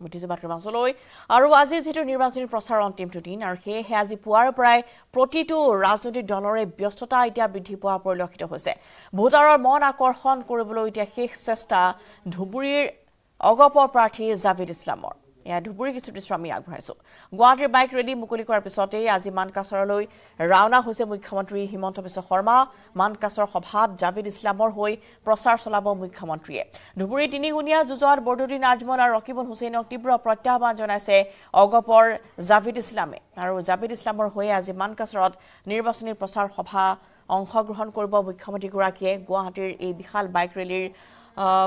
বাতৰি মাজলৈ আৰু আজি যিটো নিৰ্বাচনী প্ৰচাৰৰ অন্তিমটো দিন আৰু সেয়েহে আজি পুৱাৰ পৰাই প্ৰতিটো ৰাজনৈতিক দলৰে ব্যস্ততা এতিয়া বৃদ্ধি পোৱা পৰিলক্ষিত হৈছে। ভোটাৰৰ মন আকৰ্ষণ কৰিবলৈ এতিয়া শেষ চেষ্টা ধুবুৰীৰ অগপৰ প্ৰাৰ্থী জাভেদ ইছলামৰ। এয়া ধুবুৰী কিছু আমি আগবঢ়াইছো। গুৱাহাটীৰ বাইক ৰেলী মুকলি কৰাৰ পিছতেই আজি মানকাছাৰলৈ ৰাওনা হৈছে মুখ্যমন্ত্ৰী হিমন্ত বিশ্ব শৰ্মা। মানকাছাৰ সভাত জাভেদ ইছলামৰ হৈ প্ৰচাৰ চলাব মুখ্যমন্ত্ৰীয়ে। ধুবুৰী তিনিগুণীয়া যুঁজত বৰদুদ্দিন আজমল আৰু ৰকিবুল হুছেইনক তীব্ৰ প্ৰত্যাহ্বান জনাইছে অগপৰ জাভেদ ইছলামে। আৰু জাভেদ ইছলামৰ হৈয়ে আজি মানকাছাৰত নিৰ্বাচনী প্ৰচাৰ সভা অংশগ্ৰহণ কৰিব মুখ্যমন্ত্ৰীগৰাকীয়ে। গুৱাহাটীৰ এই বিশাল বাইক ৰেলীৰ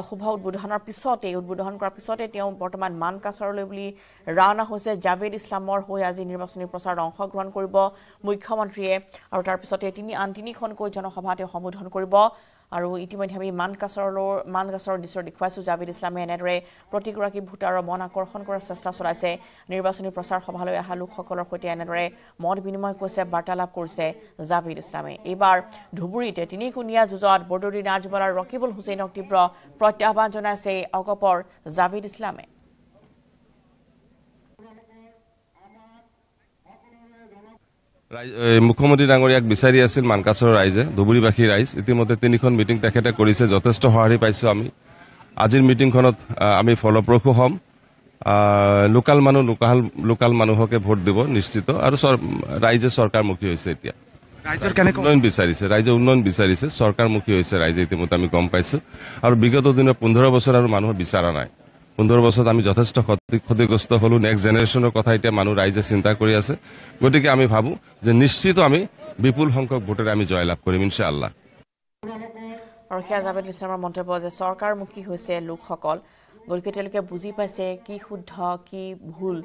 শুভ উদ্বোধনৰ পিছতে উদ্বোধন কৰাৰ পিছতে তেওঁ বৰ্তমান মানকাছাৰলৈ বুলি ৰাওনা হৈছে। জাভেদ ইছলামৰ হৈ আজি নিৰ্বাচনী প্ৰচাৰত অংশগ্ৰহণ কৰিব মুখ্যমন্ত্ৰীয়ে। আৰু তাৰ পিছতে তিনি আন তিনিখনকৈ জনসভা তেওঁ সম্বোধন কৰিব। আৰু ইতিমধ্যে আমি মানকাছাৰলৈ মানকাছাৰৰ দৃশ্য দেখুৱাইছোঁ জাভেদ ইছলামে এনেদৰে প্ৰতিগৰাকী ভোটাৰৰ মন আকৰ্ষণ কৰাৰ চেষ্টা চলাইছে। নিৰ্বাচনী প্ৰচাৰ সভালৈ অহা লোকসকলৰ সৈতে এনেদৰে মত বিনিময় কৰিছে বাৰ্তালাপ কৰিছে জাভেদ ইছলামে। এইবাৰ ধুবুৰীতে তিনিকুণীয়া যুঁজত বৰদুদ্দিন আজমল আৰু ৰকিবুল হুছেইনক তীব্ৰ প্ৰত্যাহ্বান জনাইছে অগপৰ জাভেদ ইছলামে ৰাইজ- এ, মুখ্যমন্ত্ৰী ডাঙৰীয়াক বিচাৰি আছিল মানকাছৰৰ ৰাইজে ধুবুৰীবাসী ৰাইজ। ইতিমধ্যে তিনিখন মিটিং তেখেতে কৰিছে যথেষ্ট সঁহাৰি পাইছোঁ আমি। আজিৰ মিটিংখনত আহ, আমি ফলপ্ৰসূ হ'ম। লোকাল মানুহ লোকাল লোকাল মানুহকে ভোট দিব নিশ্চিত। আৰু চৰ- ৰাইজে চৰকাৰমুখী হৈছে এতিয়া। ৰাইজৰ কেনেকুৱা? উন্নয়ন বিচাৰিছে ৰাইজে উন্নয়ন বিচাৰিছে চৰকাৰমুখী হৈছে ৰাইজে ইতিমধ্যে আমি গম পাইছো। আৰু বিগত দিনত পোন্ধৰ বছৰ আৰু মানুহৰ বিচৰা নাই। পোন্ধৰ বছৰত আমি যথেষ্ট ক্ষতি ক্ষতিগ্ৰস্ত হলো নেক্সট জেনেৰেশ্যনৰ কথা এতিয়া মানুহ ৰাইজে চিন্তা কৰি আছে। গতিকে আমি ভাবো যে নিশ্চিত আমি বিপুল সংখ্যক ভোটেৰে আমি জয়লাভ কৰিম ইনশাআল্লাহ। আৰু সেয়া জাভেদ ইছলামৰ মন্তব্য যে চৰকাৰমুখী হৈছে লোকসকল। গতিকে তেওঁলোকে বুজি পাইছে কি শুদ্ধ কি ভুল।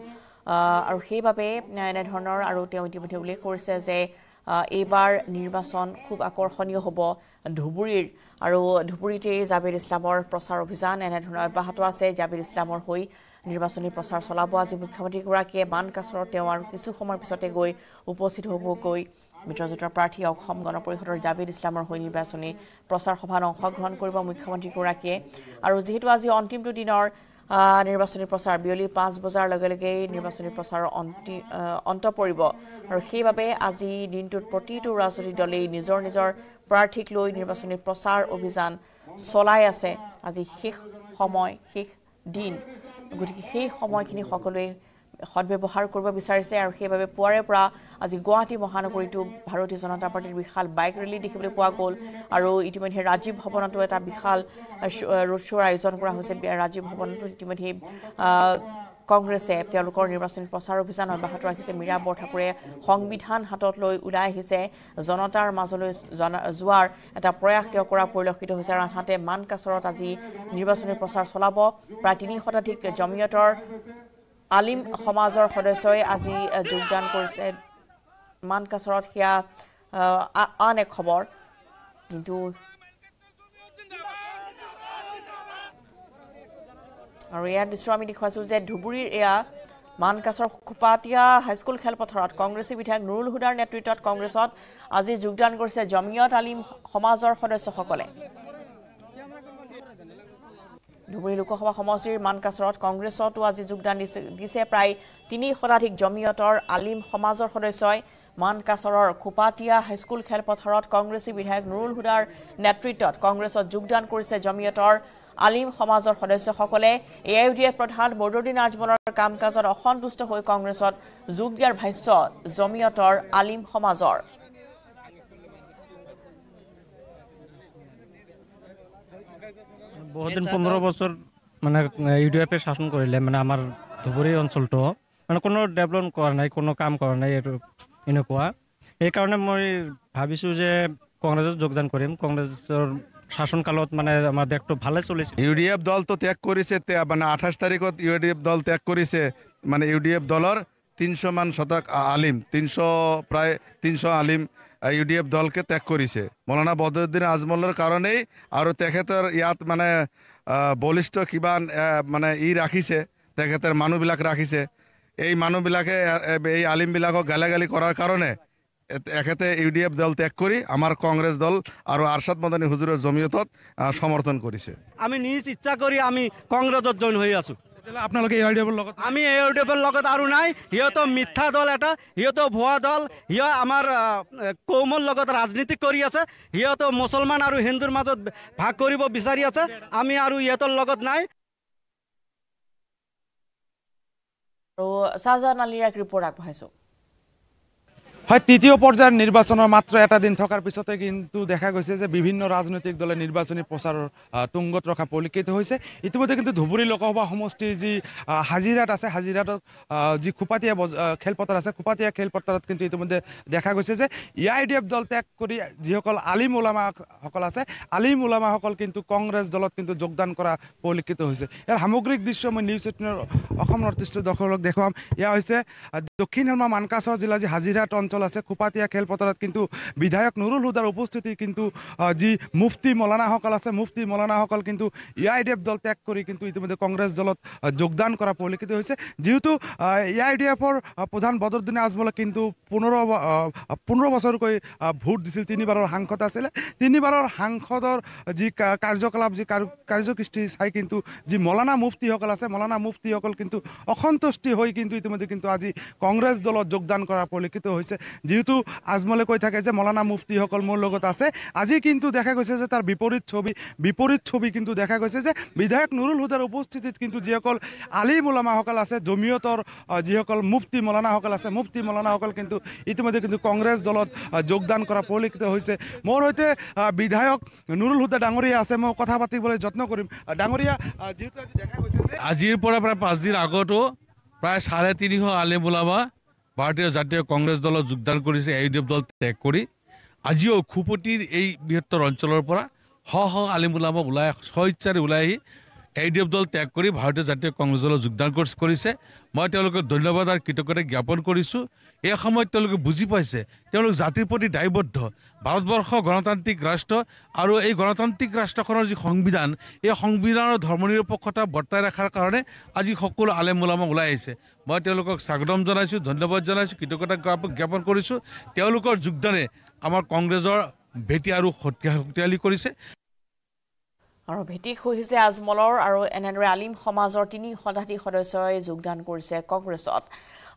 আৰু সেইবাবে এনেধৰণৰ আৰু তেওঁ ইতিমধ্যে উল্লেখ কৰিছে যে এইবাৰ নিৰ্বাচন খুব আকৰ্ষণীয় হ'ব। ধুবুৰীৰ আৰু ধুবুৰীতেই জাভেদ ইছলামৰ প্ৰচাৰ অভিযান। এনেধৰণৰ অব্যাহত আছে। জাভেদ ইছলামৰ হৈ নিৰ্বাচনী প্ৰচাৰ চলাব আজি মুখ্যমন্ত্ৰীগৰাকীয়ে মানকাছৰত তেওঁ আৰু কিছু সময়ৰ পিছতে গৈ উপস্থিত হ'বগৈ। মিত্ৰজোঁটৰ প্ৰাৰ্থী অসম গণ পৰিষদৰ জাভেদ ইছলামৰ হৈ নিৰ্বাচনী প্ৰচাৰ সভাত অংশগ্ৰহণ কৰিব মুখ্যমন্ত্ৰীগৰাকীয়ে। আৰু যিহেতু আজি অন্তিমটো দিনৰ নিৰ্বাচনী প্ৰচাৰ বিয়লি পাঁচ বজাৰ লগে লগেই নিৰ্বাচনী প্ৰচাৰৰ অন্তি অন্ত পৰিব। আৰু সেইবাবে আজি দিনটোত প্ৰতিটো ৰাজনৈতিক দলেই নিজৰ নিজৰ প্ৰাৰ্থীক লৈ নিৰ্বাচনী প্ৰচাৰ অভিযান চলাই আছে। আজি শেষ সময় শেষ দিন। গতিকে সেই সময়খিনি সকলোৱে সদব্যৱহাৰ কৰিব বিচাৰিছে আৰু সেইবাবে পুৱাৰে পৰা আজি গুৱাহাটী মহানগৰীতো ভাৰতীয় জনতা পাৰ্টীৰ বিশাল বাইক ৰেলী দেখিবলৈ পোৱা গ'ল আৰু ইতিমধ্যে ৰাজীৱ ভৱনতো এটা বিশাল ৰোড শ্ব'ৰ আয়োজন কৰা হৈছে। ৰাজীৱ ভৱনতো ইতিমধ্যে কংগ্ৰেছে তেওঁলোকৰ নিৰ্বাচনী প্ৰচাৰ অভিযান অব্যাহত ৰাখিছে। মীৰা বৰঠাকুৰে সংবিধান হাতত লৈ ওলাই আহিছে। জনতাৰ মাজলৈ যোৱাৰ এটা প্ৰয়াস তেওঁ কৰা পৰিলক্ষিত হৈছে আৰু আনহাতে মানকাছৰত আজি নিৰ্বাচনী প্ৰচাৰ চলাব। প্ৰায় তিনি শতাধিক জমিয়তৰ আলিম সমাজৰ সদস্যই আজি যোগদান কৰিছে। মানকাছৰত সেয়া আন এক খবৰ। কিন্তু আৰু ইয়াৰ দৃশ্য আমি দেখুৱাইছোঁ যে ধুবুৰীৰ এয়া মানকাছৰ খোপাতীয়া হাইস্কুল খেলপথাৰত কংগ্ৰেছী বিধায়ক নুৰুল হুদাৰ নেতৃত্বত কংগ্ৰেছত আজি যোগদান কৰিছে জমিয়ত আলিম সমাজৰ সদস্যসকলে। ধুবুৰী লোকসভা সমষ্টিৰ মানকাছৰত কংগ্ৰেছতো আজি যোগদান দিছে দিছে প্ৰায় তিনি শতাধিক জমিয়তৰ আলিম সমাজৰ সদস্যই। মানকাছৰৰ খোপাতীয়া হাইস্কুল খেলপথাৰত কংগ্ৰেছী বিধায়ক নুৰুল হুদাৰ নেতৃত্বত কংগ্ৰেছত যোগদান কৰিছে জমিয়তৰ আলিম সমাজৰ সদস্যসকলে A I U D F প্ৰধান বৰদুদ্দিন আজমলৰ কাম কাজত অসন্তুষ্ট হৈ কংগ্ৰেছত যোগ দিয়াৰ ভাষ্য জমিয়তৰ আলিম সমাজৰ। বহুত দিন পোন্ধৰ বছৰ মানে ইউ ডি এফে শাসন কৰিলে মানে আমাৰ ধুবুৰী অঞ্চলটো। মানে কোনো ডেভেলপ কৰা নাই কোনো কাম কৰা নাই এইটো এনেকুৱা। সেইকাৰণে মই ভাবিছোঁ যে কংগ্ৰেছত যোগদান কৰিম। কংগ্ৰেছৰ শাসনকালত মানে আমাৰ দেশটো ভালে চলিছিল ইউ ডি এফ দল তো ত্যাগ কৰিছে তে- মানে আঠাইছ তাৰিখত ইউ ডি এফ দল ত্যাগ কৰিছে মানে ইউ ডি এফ দলৰ তিনিশ মান শতাক আলিম তিনিশ প্ৰায় তিনিশ আলিম ইউ ডি এফ দলকে ত্যাগ কৰিছে মৌলানা বদৰুদ্দিন আজমলৰ কাৰণেই আৰু তেখেতৰ ইয়াত মানে আহ, বলিষ্ঠ কিবা আহ, মানে ই ৰাখিছে তেখেতৰ মানুহবিলাক ৰাখিছে এই মানুহবিলাকে আহ, এই আলিমবিলাকক গালে গালি কৰাৰ কাৰণে এ- এখেতে ইউ ডি এফ দল ত্যাগ কৰি আমাৰ কংগ্ৰেছ দল আৰু আৰশাদ মদানী হুজুৰৰ জমিয়তত আহ, সমৰ্থন কৰিছে আমি নিজ ইচ্ছা কৰি আমি কংগ্ৰেছত জইন হৈ আছো। আপোনালোকে এ আই ডি এফৰ লগত আমি এ ডি এফৰ লগত আৰু নাই সিহঁতৰ মিথ্যা দল এটা সিহঁতৰ ভুৱা দল সিহঁত আমাৰ কৌমৰ লগত ৰাজনীতি কৰি আছে সিহঁতৰ মুছলমান আৰু হিন্দুৰ মাজত ভাগ কৰিব বিচাৰি আছে আমি আৰু ইহঁতৰ লগত নাই। আৰু শ্বাহজাহান আলীৰ এক ৰিপৰ্ট আগবঢ়াইছোঁ। হয় তৃতীয় পৰ্যায়ৰ নিৰ্বাচনৰ মাত্ৰ এটা দিন থকাৰ পিছতে কিন্তু দেখা গৈছে যে বিভিন্ন ৰাজনৈতিক দলে নিৰ্বাচনী প্ৰচাৰৰ তুংগত ৰখা পৰিলক্ষিত হৈছে। ইতিমধ্যে কিন্তু ধুবুৰী লোকসভা সমষ্টিৰ যি হাজিৰাত আছে হাজিৰাত আহ, যি আহ, খেলপথাৰ আছে খোপাটীয়া খেলপথাৰত কিন্তু ইতিমধ্যে দেখা গৈছে যে ই আই ডি এফ দল ত্যাগ কৰি যিসকল আলিম ওলামাসকল আছে আলিম ওলামাসকল কিন্তু কংগ্ৰেছ দলত কিন্তু যোগদান কৰা পৰিলক্ষিত হৈছে। ইয়াৰ সামগ্ৰিক দৃশ্য মই নিউজ এইটিনৰ অসম নৰ্থ ইষ্টৰ দৰ্শকক দেখুৱাম। এয়া হৈছে দক্ষিণ হৰ্মা মানকাছৰ জিলাৰ যি হাজিৰাট অঞ্চল আছে খোপাটীয়া খেলপথাৰত কিন্তু বিধায়ক নুৰুল হুদাৰ উপস্থিতি কিন্তু যি মুফতি মৌলানাসকল আছে মুফতি মৌলানাসকল কিন্তু ই আই ডি এফ দল ত্যাগ কৰি কিন্তু ইতিমধ্যে কংগ্ৰেছ দলত যোগদান কৰা পৰিলক্ষিত হৈছে। যিহেতু ই আই ডি এফৰ প্ৰধান বদৰুদ্দিন আজমলে কিন্তু পোন্ধৰ পোন্ধৰ বছৰকৈ ভোট দিছিল তিনিবাৰৰ সাংসদ আছিলে। তিনিবাৰৰ সাংসদৰ যি কাৰ্যকলাপ যি কাৰ্য- কাৰ্যকৃষ্টি চাই কিন্তু যি মৌলানা মুফতিসকল আছে মৌলানা মুফতিসকল কিন্তু অসন্তুষ্টি হৈ কিন্তু ইতিমধ্যে কিন্তু আজি কংগ্ৰেছ দলত যোগদান কৰা পৰিলক্ষিত হৈছে। যিহেতু আজমলে কৈ থাকে যে মৌলানা মুফতিসকল মোৰ লগত আছে। আজি কিন্তু দেখা গৈছে যে তাৰ বিপৰীত ছবি বিপৰীত ছবি কিন্তু দেখা গৈছে যে বিধায়ক নুৰুল হুদাৰ উপস্থিতিত কিন্তু যিসকল আলিম ওলামাসকল আছে জমিয়তৰ যিসকল মুফতি মৌলানাসকল আছে মুফতি মৌলানাসকল কিন্তু ইতিমধ্যে কিন্তু কংগ্ৰেছ দলত যোগদান কৰা পৰিলক্ষিত হৈছে। মোৰ সৈতে বিধায়ক নুৰুল হুদা ডাঙৰীয়া আছে মই কথা পাতিবলৈ যত্ন কৰিম। ডাঙৰীয়া যিহেতু আজি দেখা গৈছে যে আজিৰ পৰা প্ৰায় পাঁচদিন আগতো প্ৰায় চাৰে তিনিশ আলিম ওলামা ভাৰতীয় জাতীয় কংগ্ৰেছ দলত যোগদান কৰিছে এ এফ দল ত্যাগ কৰি। আজিও খুপতিৰ এই বৃহত্তৰ অঞ্চলৰ পৰা শ শ আলিম ওলামা ওলাই স্বইচ্ছাৰে ওলাই আহি এ ডি এফ দল ত্যাগ কৰি ভাৰতীয় জাতীয় কংগ্ৰেছ দলত যোগদান কৰি- কৰিছে। মই তেওঁলোকক ধন্যবাদ আৰু কৃতজ্ঞতা জ্ঞাপন কৰিছোঁ। এই সময়ত তেওঁলোকে বুজি পাইছে তেওঁলোক জাতিৰ প্ৰতি দায়বদ্ধ। ভাৰতবৰ্ষ গণতান্ত্ৰিক ৰাষ্ট্ৰ আৰু এই গণতান্ত্ৰিক ৰাষ্ট্ৰখনৰ যি সংবিধান এই সংবিধানৰ ধৰ্মনিৰপেক্ষতা বৰ্তাই ৰখাৰ কাৰণে আজি সকলো আলেম ওলামা ওলাই আহিছে। মই তেওঁলোকক স্বাগতম জনাইছোঁ ধন্যবাদ জনাইছোঁ কৃতজ্ঞতা জ্ঞাপ- জ্ঞাপন কৰিছোঁ। তেওঁলোকৰ যোগদানে আমাৰ কংগ্ৰেছৰ ভেটি আৰু শক্তি- শক্তিশালী কৰিছে। আৰু ভেটি খহিছে আজমলৰ আৰু এনেদৰে আলিম সমাজৰ তিনি শতাধিক সদস্যই যোগদান কৰিছে কংগ্ৰেছত।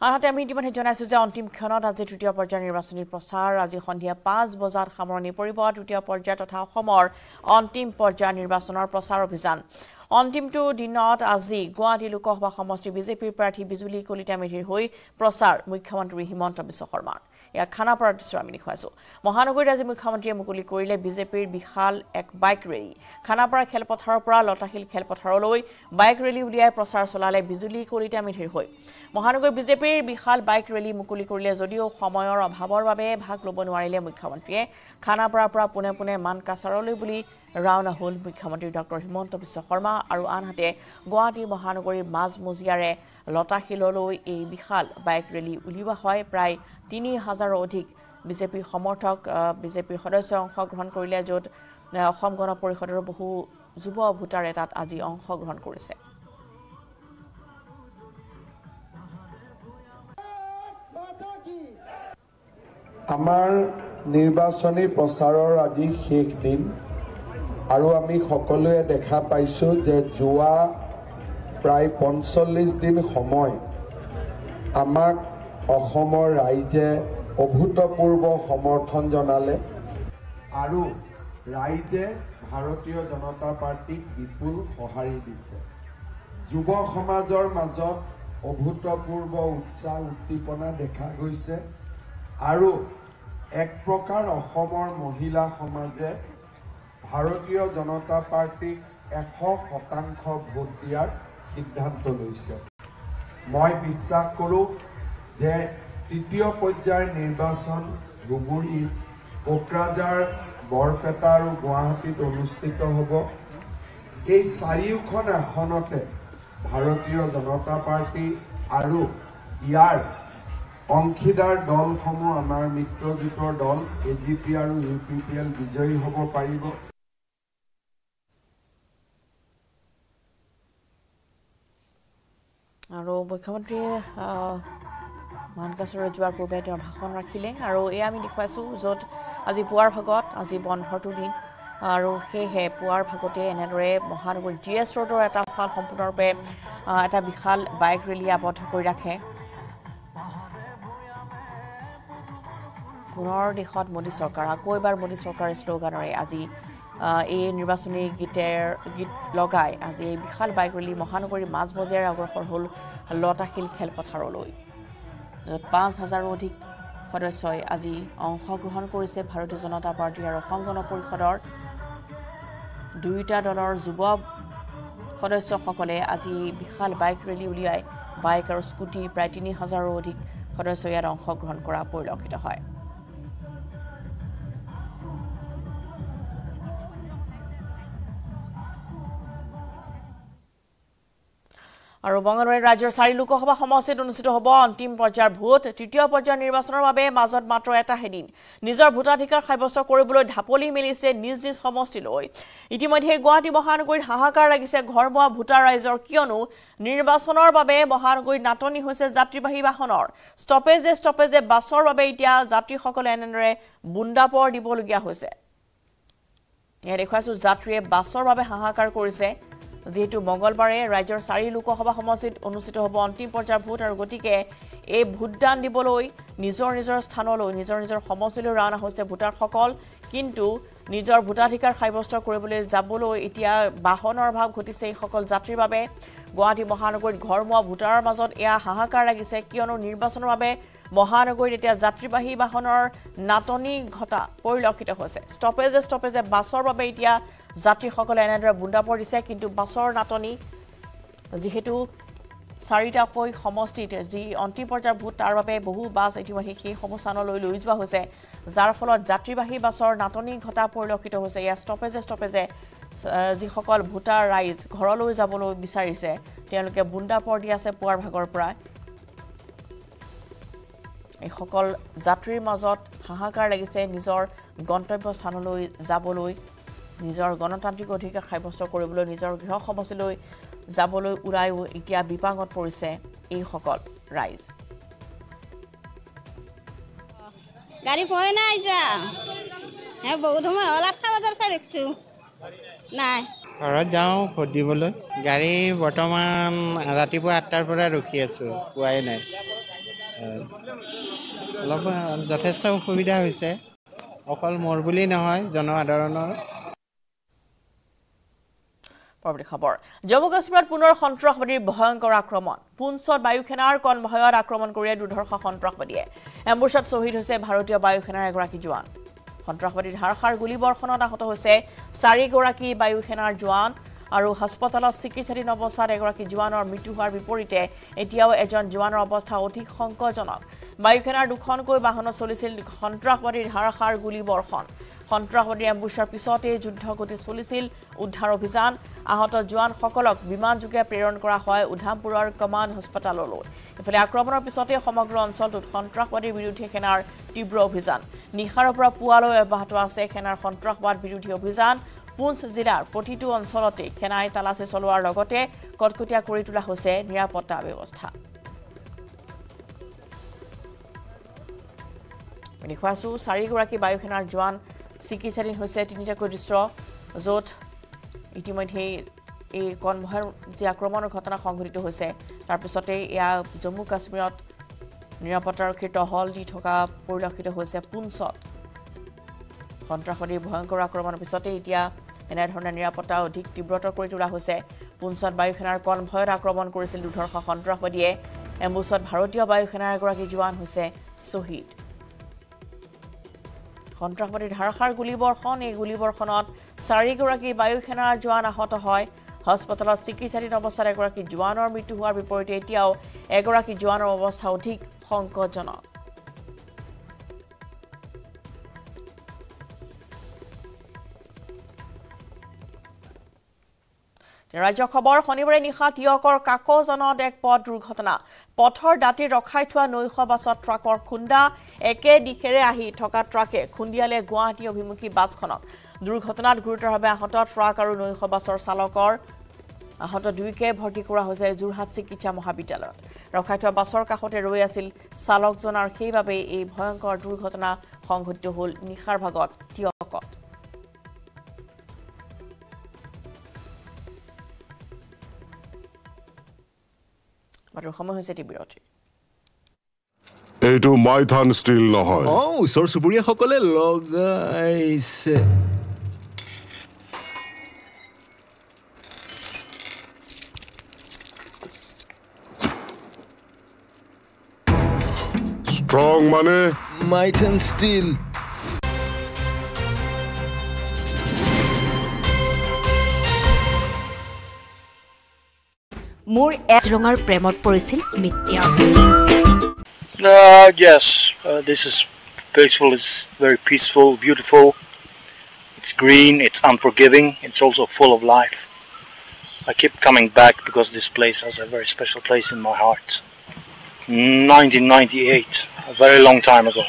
আনহাতে আমি ইতিমধ্যে জনাইছো যে অন্তিম ক্ষণত আজি তৃতীয় পৰ্যায়ৰ নিৰ্বাচনী প্ৰচাৰ। আজি সন্ধিয়া পাঁচ বজাত সামৰণি পৰিব তৃতীয় পৰ্যায় তথা অসমৰ অন্তিম পৰ্যায়ৰ নিৰ্বাচনৰ প্ৰচাৰ অভিযান। অন্তিমটো দিনত আজি গুৱাহাটী লোকসভা সমষ্টিৰ বিজেপিৰ প্ৰাৰ্থী বিজুলী কলিতা মেধিৰ হৈ প্ৰচাৰ। মুখ্যমন্ত্ৰী হিমন্ত বিশ্ব শৰ্মাৰ। ইয়াক খানাপাৰাৰ দৃশ্য আমি দেখুৱাইছো। মহানগৰীত আজি মুখ্যমন্ত্ৰীয়ে মুকলি কৰিলে বিজেপিৰ বিশাল এক বাইক ৰেলী। খানাপাৰা খেলপথাৰৰ পৰা লতাশিল খেলপথাৰলৈ বাইক ৰেলী উলিয়াই প্ৰচাৰ চলালে বিজুলী কলিতা মেধিৰ হৈ। মহানগৰ বিজেপিৰ বিশাল বাইক ৰেলী মুকলি কৰিলে যদিও সময়ৰ অভাৱৰ বাবে ভাগ ল'ব নোৱাৰিলে মুখ্যমন্ত্ৰীয়ে। খানাপাৰাৰ পৰা পোনে পোনে মানকাছাৰলৈ বুলি ৰাওনা হ'ল মুখ্যমন্ত্ৰী ডক্টৰ হিমন্ত বিশ্ব শৰ্মা আৰু আনহাতে গুৱাহাটী মহানগৰীৰ মাজমজিয়াৰে লতাশিললৈ এই বিশাল বাইক ৰেলী উলিওৱা হয়। প্ৰায় তিনি হাজাৰৰ অধিক বিজেপিৰ সমৰ্থক বিজেপিৰ সদস্যই অংশগ্ৰহণ কৰিলে য'ত অসম গণ পৰিষদৰ বহু যুৱ ভোটাৰে তাত আজি অংশগ্ৰহণ কৰিছে। আমাৰ নিৰ্বাচনী প্ৰচাৰৰ আজি শেষ দিন। আৰু আমি সকলোৱে দেখা পাইছোঁ যে যোৱা প্ৰায় পঞ্চল্লিছ দিন সময় আমাক অসমৰ ৰাইজে অভূতপূৰ্ব সমৰ্থন জনালে আৰু ৰাইজে ভাৰতীয় জনতা পাৰ্টীক বিপুল সঁহাৰি দিছে। যুৱ সমাজৰ মাজত অভূতপূৰ্ব উৎসাহ উদ্দীপনা দেখা গৈছে আৰু এক প্ৰকাৰ অসমৰ মহিলা সমাজে ভাৰতীয় জনতা পাৰ্টীক এশ শতাংশ ভোট দিয়াৰ সিদ্ধান্ত লৈছে। মই বিশ্বাস কৰোঁ যে তৃতীয় পৰ্যায়ৰ নিৰ্বাচন ধুবুৰী কোকৰাঝাৰ বৰপেটা আৰু গুৱাহাটীত অনুষ্ঠিত হ'ব। এই চাৰিওখন আসনতে ভাৰতীয় জনতা পাৰ্টী আৰু ইয়াৰ অংশীদাৰ দলসমূহ আমাৰ মিত্ৰজোঁটৰ দল এ জি পি আৰু ইউ পি পি এল বিজয়ী হ'ব পাৰিব। আৰু মুখ্যমন্ত্ৰীয়ে আহ, মানকাছাৰলৈ যোৱাৰ পূৰ্বে তেওঁ ভাষণ ৰাখিলে। আৰু এয়া আমি দেখুৱাইছোঁ য'ত আজি পুৱাৰ ভাগত আজি বন্ধটোৰ দিন আৰু সেয়েহে পুৱাৰ ভাগতে এনেদৰে মহানগৰী জি এছ ৰোডৰ এটা ফাল সম্পূৰ্ণৰূপে এটা বিশাল বাইক ৰেলীয়ে আবদ্ধ কৰি ৰাখে। পুনৰ দেশত মোদী চৰকাৰ আকৌ এবাৰ মোদী চৰকাৰৰ শ্লোগানেৰে আজি এই নিৰ্বাচনী গীতেৰ গীত লগাই আজি এই বিশাল বাইক ৰেলী মহানগৰীৰ মাজমজিয়াৰে অগ্ৰসৰ হ'ল লতাশিল খেলপথাৰলৈ। য'ত পাঁচ হাজাৰো অধিক সদস্যই আজি অংশগ্ৰহণ কৰিছে ভাৰতীয় জনতা পাৰ্টী আৰু অসম গণ পৰিষদৰ দুয়োটা দলৰ যুৱ সদস্যসকলে আজি বিশাল বাইক ৰেলী উলিয়াই বাইক আৰু স্কুটি প্ৰায় তিনি হাজাৰো অধিক সদস্যই ইয়াত অংশগ্ৰহণ কৰা পৰিলক্ষিত হয়। আৰু বংগবাৰী ৰাজ্যৰ চাৰি লোকসভা সমষ্টিত অনুষ্ঠিত হ'ব অন্তিম পৰ্যায়ৰ ভোট। তৃতীয় পৰ্যায়ৰ নিৰ্বাচনৰ বাবে মাজত মাত্ৰ এটাহে দিন নিজৰ ভোটাধিকাৰ সাব্যস্ত কৰিবলৈ ঢাপলি মেলিছে নিজ নিজ সমষ্টিলৈ। ইতিমধ্যে গুৱাহাটী মহানগৰীত হাহাকাৰ লাগিছে ঘৰমুৱা ভোটাৰ ৰাইজৰ কিয়নো নিৰ্বাচনৰ বাবে মহানগৰীত নাটনি হৈছে যাত্ৰীবাহী বাহনৰ। ষ্টপেজে ষ্টপেজে বাছৰ বাবে এতিয়া যাত্ৰীসকলে এনেদৰে বুন্দাপৰ দিবলগীয়া হৈছে। এয়া দেখুৱাইছো যাত্ৰীয়ে বাছৰ বাবে হাহাকাৰ কৰিছে। যিহেতু মঙলবাৰে ৰাজ্যৰ চাৰি লোকসভা সমষ্টিত অনুষ্ঠিত হ'ব অন্তিম পৰ্যায়ৰ ভোট আৰু গতিকে এই ভোটদান দিবলৈ নিজৰ নিজৰ স্থানলৈ নিজৰ নিজৰ সমষ্টিলৈ ৰাওনা হৈছে ভোটাৰসকল। কিন্তু নিজৰ ভোটাধিকাৰ সাব্যস্ত কৰিবলৈ যাবলৈ এতিয়া বাহনৰ অভাৱ ঘটিছে এইসকল যাত্ৰীৰ বাবে। গুৱাহাটী মহানগৰীত ঘৰমুৱা ভোটাৰৰ মাজত এয়া হাহাকাৰ লাগিছে। কিয়নো নিৰ্বাচনৰ বাবে মহানগৰীত এতিয়া যাত্ৰীবাহী বাহনৰ নাটনি ঘটা পৰিলক্ষিত হৈছে। ষ্টপেজে ষ্টপেজে বাছৰ বাবে এতিয়া যাত্ৰীসকলে এনেদৰে বুন্দাপৰ দিছে কিন্তু বাছৰ নাটনি যিহেতু চাৰিটাকৈ সমষ্টিত যি অন্তিম পৰ্যায়ৰ ভোট তাৰ বাবে বহু বাছ ইতিমধ্যে সেইসমূহ স্থানলৈ লৈ যোৱা হৈছে যাৰ ফলত যাত্ৰীবাহী বাছৰ নাটনি ঘটা পৰিলক্ষিত হৈছে। ইয়াৰ ষ্টপেজে ষ্টপেজে যিসকল ভোটাৰ ৰাইজ ঘৰলৈ যাবলৈ বিচাৰিছে তেওঁলোকে বুন্দাপৰ দি আছে পুৱাৰ ভাগৰ পৰা। এইসকল যাত্ৰীৰ মাজত হাহাকাৰ লাগিছে নিজৰ গন্তব্যস্থানলৈ যাবলৈ নিজৰ গণতান্ত্ৰিক অধিকাৰ সাব্যস্ত কৰিবলৈ নিজৰ গৃহ সমষ্টিলৈ যাবলৈ ওলাইও এতিয়া বিপাঙত পৰিছে এইসকল ৰাইজ। গাড়ী পোৱাই নাই এতিয়া? হে বহুত সময় হ'ল আঠটা বজাৰ পৰা দেখিছোঁ। নাই। ঘৰত যাওঁ ভোট দিবলৈ গাড়ী বৰ্তমান ৰাতিপুৱা আঠটাৰ পৰা ৰখি আছোঁ পোৱাই নাই। অলপ যথেষ্ট অসুবিধা হৈছে। অকল মোৰ বুলি নহয় জনসাধাৰণৰ। পৰৱৰ্তী খবৰ। জম্মু কাশ্মীৰত পুনৰ সন্ত্ৰাসবাদীৰ ভয়ংকৰ আক্ৰমণ। পুঞ্চত বায়ু সেনাৰ কনভয়ত আক্ৰমণ কৰিলে দুৰ্ধৰ্ষ সন্ত্ৰাসবাদীয়ে। এম্বুছত শ্বহীদ হৈছে ভাৰতীয় বায়ু সেনাৰ এগৰাকী জোৱান। সন্ত্ৰাসবাদীৰ ধাৰষাৰ গুলীবৰ্ষণত আহত হৈছে চাৰিগৰাকী বায়ু সেনাৰ জোৱান আৰু হাস্পতালত চিকিৎসাধীন অৱস্থাত এগৰাকী জোৱানৰ মৃত্যু হোৱাৰ বিপৰীতে এতিয়াও এজন জোৱানৰ অৱস্থা অধিক শংকজনক বায়ু সেনাৰ দুখনকৈ বাহনত চলিছিল সন্ত্ৰাসবাদীৰ ধাৰাসাৰ গুলীবৰ্ষণ। সন্ত্ৰাসবাদীৰ এম্বুছৰ পিছতেই যুদ্ধ গতি চলিছিল। উদ্ধাৰ অভিযান। আহত জোৱানসকলক বিমানযোগে প্ৰেৰণ কৰা হয় উধামপুৰৰ কমাণ্ড হাস্পতাললৈ। ইফালে আক্ৰমণৰ পিছতে সমগ্ৰ অঞ্চলটোত সন্ত্ৰাসবাদীৰ বিৰুদ্ধে সেনাৰ তীব্ৰ অভিযান। নিশাৰৰ পৰা পুৱালৈ অব্যাহত আছে সেনাৰ সন্ত্ৰাসবাদ বিৰোধী অভিযান। পুঞ্চ জিলাৰ প্ৰতিটো অঞ্চলতে সেনাই তালাচী চলোৱাৰ লগতে কটকটীয়া কৰি তোলা হৈছে নিৰাপত্তা ব্যৱস্থা। দেখুৱাইছো চাৰিগৰাকী বায়ু সেনাৰ জোৱান চিকিৎসাধীন হৈছে তিনিটাকৈ দৃশ্য য'ত ইতিমধ্যেই এই কনভয়ৰ যি আক্ৰমণৰ ঘটনা সংঘটিত হৈছে তাৰপিছতে এয়া জম্মু কাশ্মীৰত নিৰাপত্তাৰক্ষীৰ টহল দি থকা পৰিলক্ষিত হৈছে পুঞ্চত। সন্ত্ৰাসবাদীৰ ভয়ংকৰ আক্ৰমণৰ পিছতে এতিয়া এনেধৰণে নিৰাপত্তা অধিক তীব্ৰতৰ কৰি তোলা হৈছে। পুঞ্চত বায়ু সেনাৰ কনভয়ত আক্ৰমণ কৰিছিল দুৰ্ধৰ্ষ সন্ত্ৰাসবাদীয়ে। এম্বুছত ভাৰতীয় বায়ু সেনাৰ এগৰাকী জোৱান হৈছে শ্বহীদ। সন্ত্ৰাসবাদীৰ ধাৰাসাৰ গুলীবৰ্ষণ। এই গুলীবৰ্ষণত চাৰিগৰাকী বায়ু সেনাৰ জোৱান আহত হয়। হাস্পতালত চিকিৎসাধীন অৱস্থাত এগৰাকী জোৱানৰ মৃত্যু হোৱাৰ বিপৰীতে এতিয়াও এগৰাকী জোৱানৰ অৱস্থা অধিক সংকটজনক। ৰাজ্য খবৰ শনিবাৰে নিশা তিয়কৰ কাকজনত এক পথ দুৰ্ঘটনা। পথৰ দাঁতিত ৰখাই থোৱা নৈশ বাছত ট্ৰাকৰ খুন্দা একে দিশেৰে আহি থকা ট্ৰাকে খুন্দিয়ালে গুৱাহাটী অভিমুখী বাছখনক দুৰ্ঘটনাত গুৰুতৰভাৱে আহত ট্ৰাক আৰু নৈশ বাছৰ চালকৰ আহত দুয়োকে ভৰ্তি কৰা হৈছে যোৰহাট চিকিৎসা মহাবিদ্যালয়ত। ৰখাই থোৱা বাছৰ কাষতে ৰৈ আছিল চালকজন আৰু সেইবাবেই এই ভয়ংকৰ দুৰ্ঘটনা সংঘটিত হ'ল নিশাৰ ভাগত তিয়কত। মাত্ৰ সময় হৈছে এটি বিৰতি এইটো মাইথান ষ্টীল নহয়। অ ওচৰ চুবুৰীয়াসকলে লগাইছে। ষ্ট্ৰং মানে? মাইথান ষ্টীল। মোৰ কাজিৰঙাৰ প্ৰেমত পৰিছিল মিত্তিয়া Uh, yes, uh, this is peaceful. It's very peaceful, beautiful. It's green. It's unforgiving. It's also full of life. I keep coming back because this place has a very special place in my heart. 1998, a very long time ago,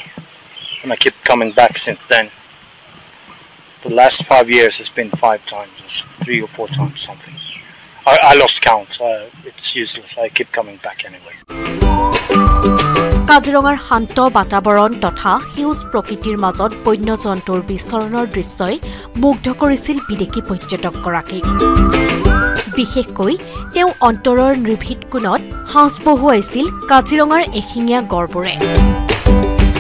and I keep coming back since then. The last five years has been five times, or three or four times, something. I, I lost count. Uh, it's useless. I keep coming back anyway. কাজিৰঙাৰ শান্ত বাতাবৰণ তথা সেউজ প্ৰকৃতিৰ মাজত বন্যজন্তুৰ বিচৰণৰ দৃশ্যই মুগ্ধ কৰিছিল বিদেশী পৰ্যটকগৰাকীক বিশেষকৈ তেওঁ অন্তৰৰ নিৰ্ভীত কোণত সাঁচ বহুৱাইছিল কাজিৰঙাৰ এশিঙীয়া গড়বোৰে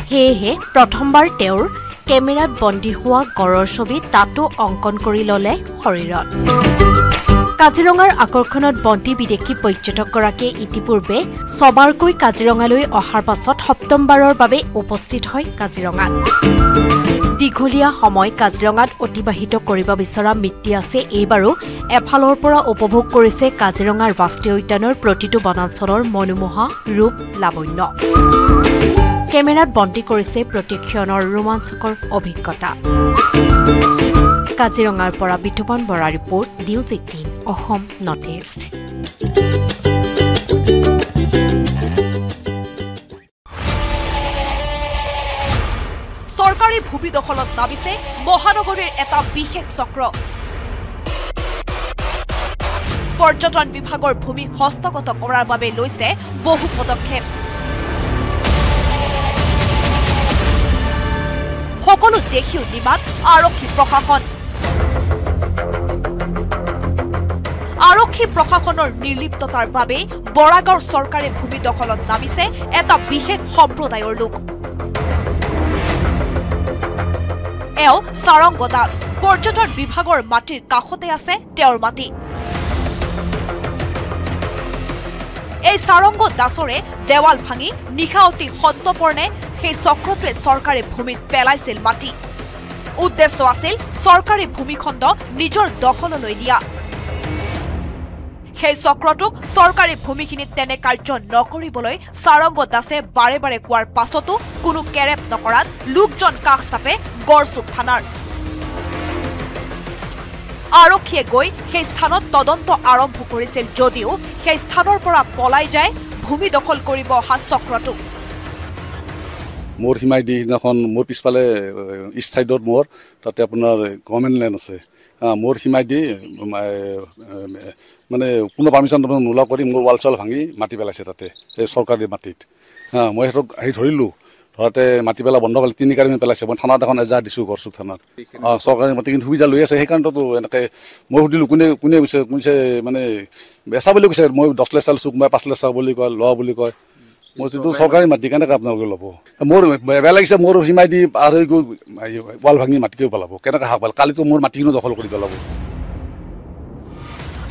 সেয়েহে প্ৰথমবাৰ তেওঁৰ কেমেৰাত বন্দী হোৱা গড়ৰ ছবি তাতো অংকন কৰি ল'লে শৰীৰত কাজিৰঙাৰ আকৰ্ষণত বন্দী বিদেশী পৰ্যটকগৰাকীয়ে ইতিপূৰ্বে ছবাৰকৈ কাজিৰঙালৈ অহাৰ পাছত সপ্তমবাৰৰ বাবে উপস্থিত হয় কাজিৰঙাত। দীঘলীয়া সময় কাজিৰঙাত অতিবাহিত কৰিব বিচৰা মিত্তিয়াছে এইবাৰো এফালৰ পৰা উপভোগ কৰিছে কাজিৰঙাৰ ৰাষ্ট্ৰীয় উদ্যানৰ প্ৰতিটো বনাঞ্চলৰ মনোমোহা ৰূপ লাৱণ্য কেমেৰাত বন্দী কৰিছে প্ৰতিক্ষণৰ ৰোমাঞ্চকৰ অভিজ্ঞতা। কাজিৰঙাৰ পৰা Bitupan Bora report news eighteen. Assam north east. চৰকাৰী ভূমি দখলত নামিছে মহানগৰীৰ এটা বিশেষ চক্ৰ। পৰ্যটন বিভাগৰ ভূমি হস্তগত কৰাৰ বাবে লৈছে বহু পদক্ষেপ। সকলো দেশীয় নিমাত আৰক্ষী প্ৰশাসন। আৰক্ষী প্ৰশাসনৰ নিৰ্লিপ্ততাৰ বাবে বৰাগাঁও চৰকাৰে ভূমি দখলত নামিছে এটা বিশেষ সম্প্ৰদায়ৰ লোক। এওঁ চাৰংগ দাস পৰ্যটন বিভাগৰ মাটিৰ কাষতে আছে তেওঁৰ মাটি। এই চাৰংগ দাসৰে দেৱাল ভাঙি নিশা অতি সন্তপৰ্ণে সেই চক্ৰটোৱে চৰকাৰী ভূমিত পেলাইছিল মাটি। উদ্দেশ্য আছিল চৰকাৰী ভূমিখণ্ড নিজৰ দখললৈ নিয়া। সেই চক্ৰটোক চৰকাৰী ভূমিখিনিত তেনে কাৰ্য নকৰিবলৈ চাৰংগ দাসে বাৰে বাৰে কোৱাৰ পাছতো কোনো কেৰেপ নকৰাত লোকজন কাষ চাপে গড়চুক থানাৰ। আৰক্ষীয়ে গৈ সেই স্থানত তদন্ত আৰম্ভ কৰিছিল যদিও সেই স্থানৰ পৰা পলাই যায় ভূমি দখল কৰিব অহা চক্ৰটো। মোৰ সীমাই দি সিদিনাখন মোৰ পিছফালে ইষ্ট ছাইডত মোৰ তাতে আপোনাৰ গভৰ্ণমেণ্ট লেণ্ড আছে। মোৰ সীমাই দি মানে কোনো পাৰ্মিশ্যন নোলোৱা কৰি মোৰ ৱাল চাল ভাঙি মাটি পেলাইছে তাতে এই চৰকাৰী মাটিত। হা মই সিহঁতক আহি ধৰিলোঁ। ধৰাতে মাটি পেলা বন্ধ কৰিলে তিনি কাৰিমান পেলাইছে। মই থানাত এখন এজাৰ দিছোঁ গড়চুক থানাত। অঁ চৰকাৰী মাটি কিন্তু সুবিধা লৈ আছে সেইকাৰণেতো এনেকৈ মই সুধিলোঁ কোনে কোনে কৈছে কৈছে মানে বেচা বুলি কৈছে মই দহ চাল চুক মই পাঁচ লেচ চাল বুলি কয় লোৱা বুলি কয়। মোৰ যিটো চৰকাৰী মাটি কেনেকৈ আপোনালোকে ল'ব। মোৰ বেয়া লাগিছে মোৰ সীমাই দি পাৰ হৈ গৈ ৱাল ভাঙি মাটিকেও পেলাব। কেনেকৈ হাক পালে কালিতো মোৰ মাটিখিনিও দখল কৰি পেলাব।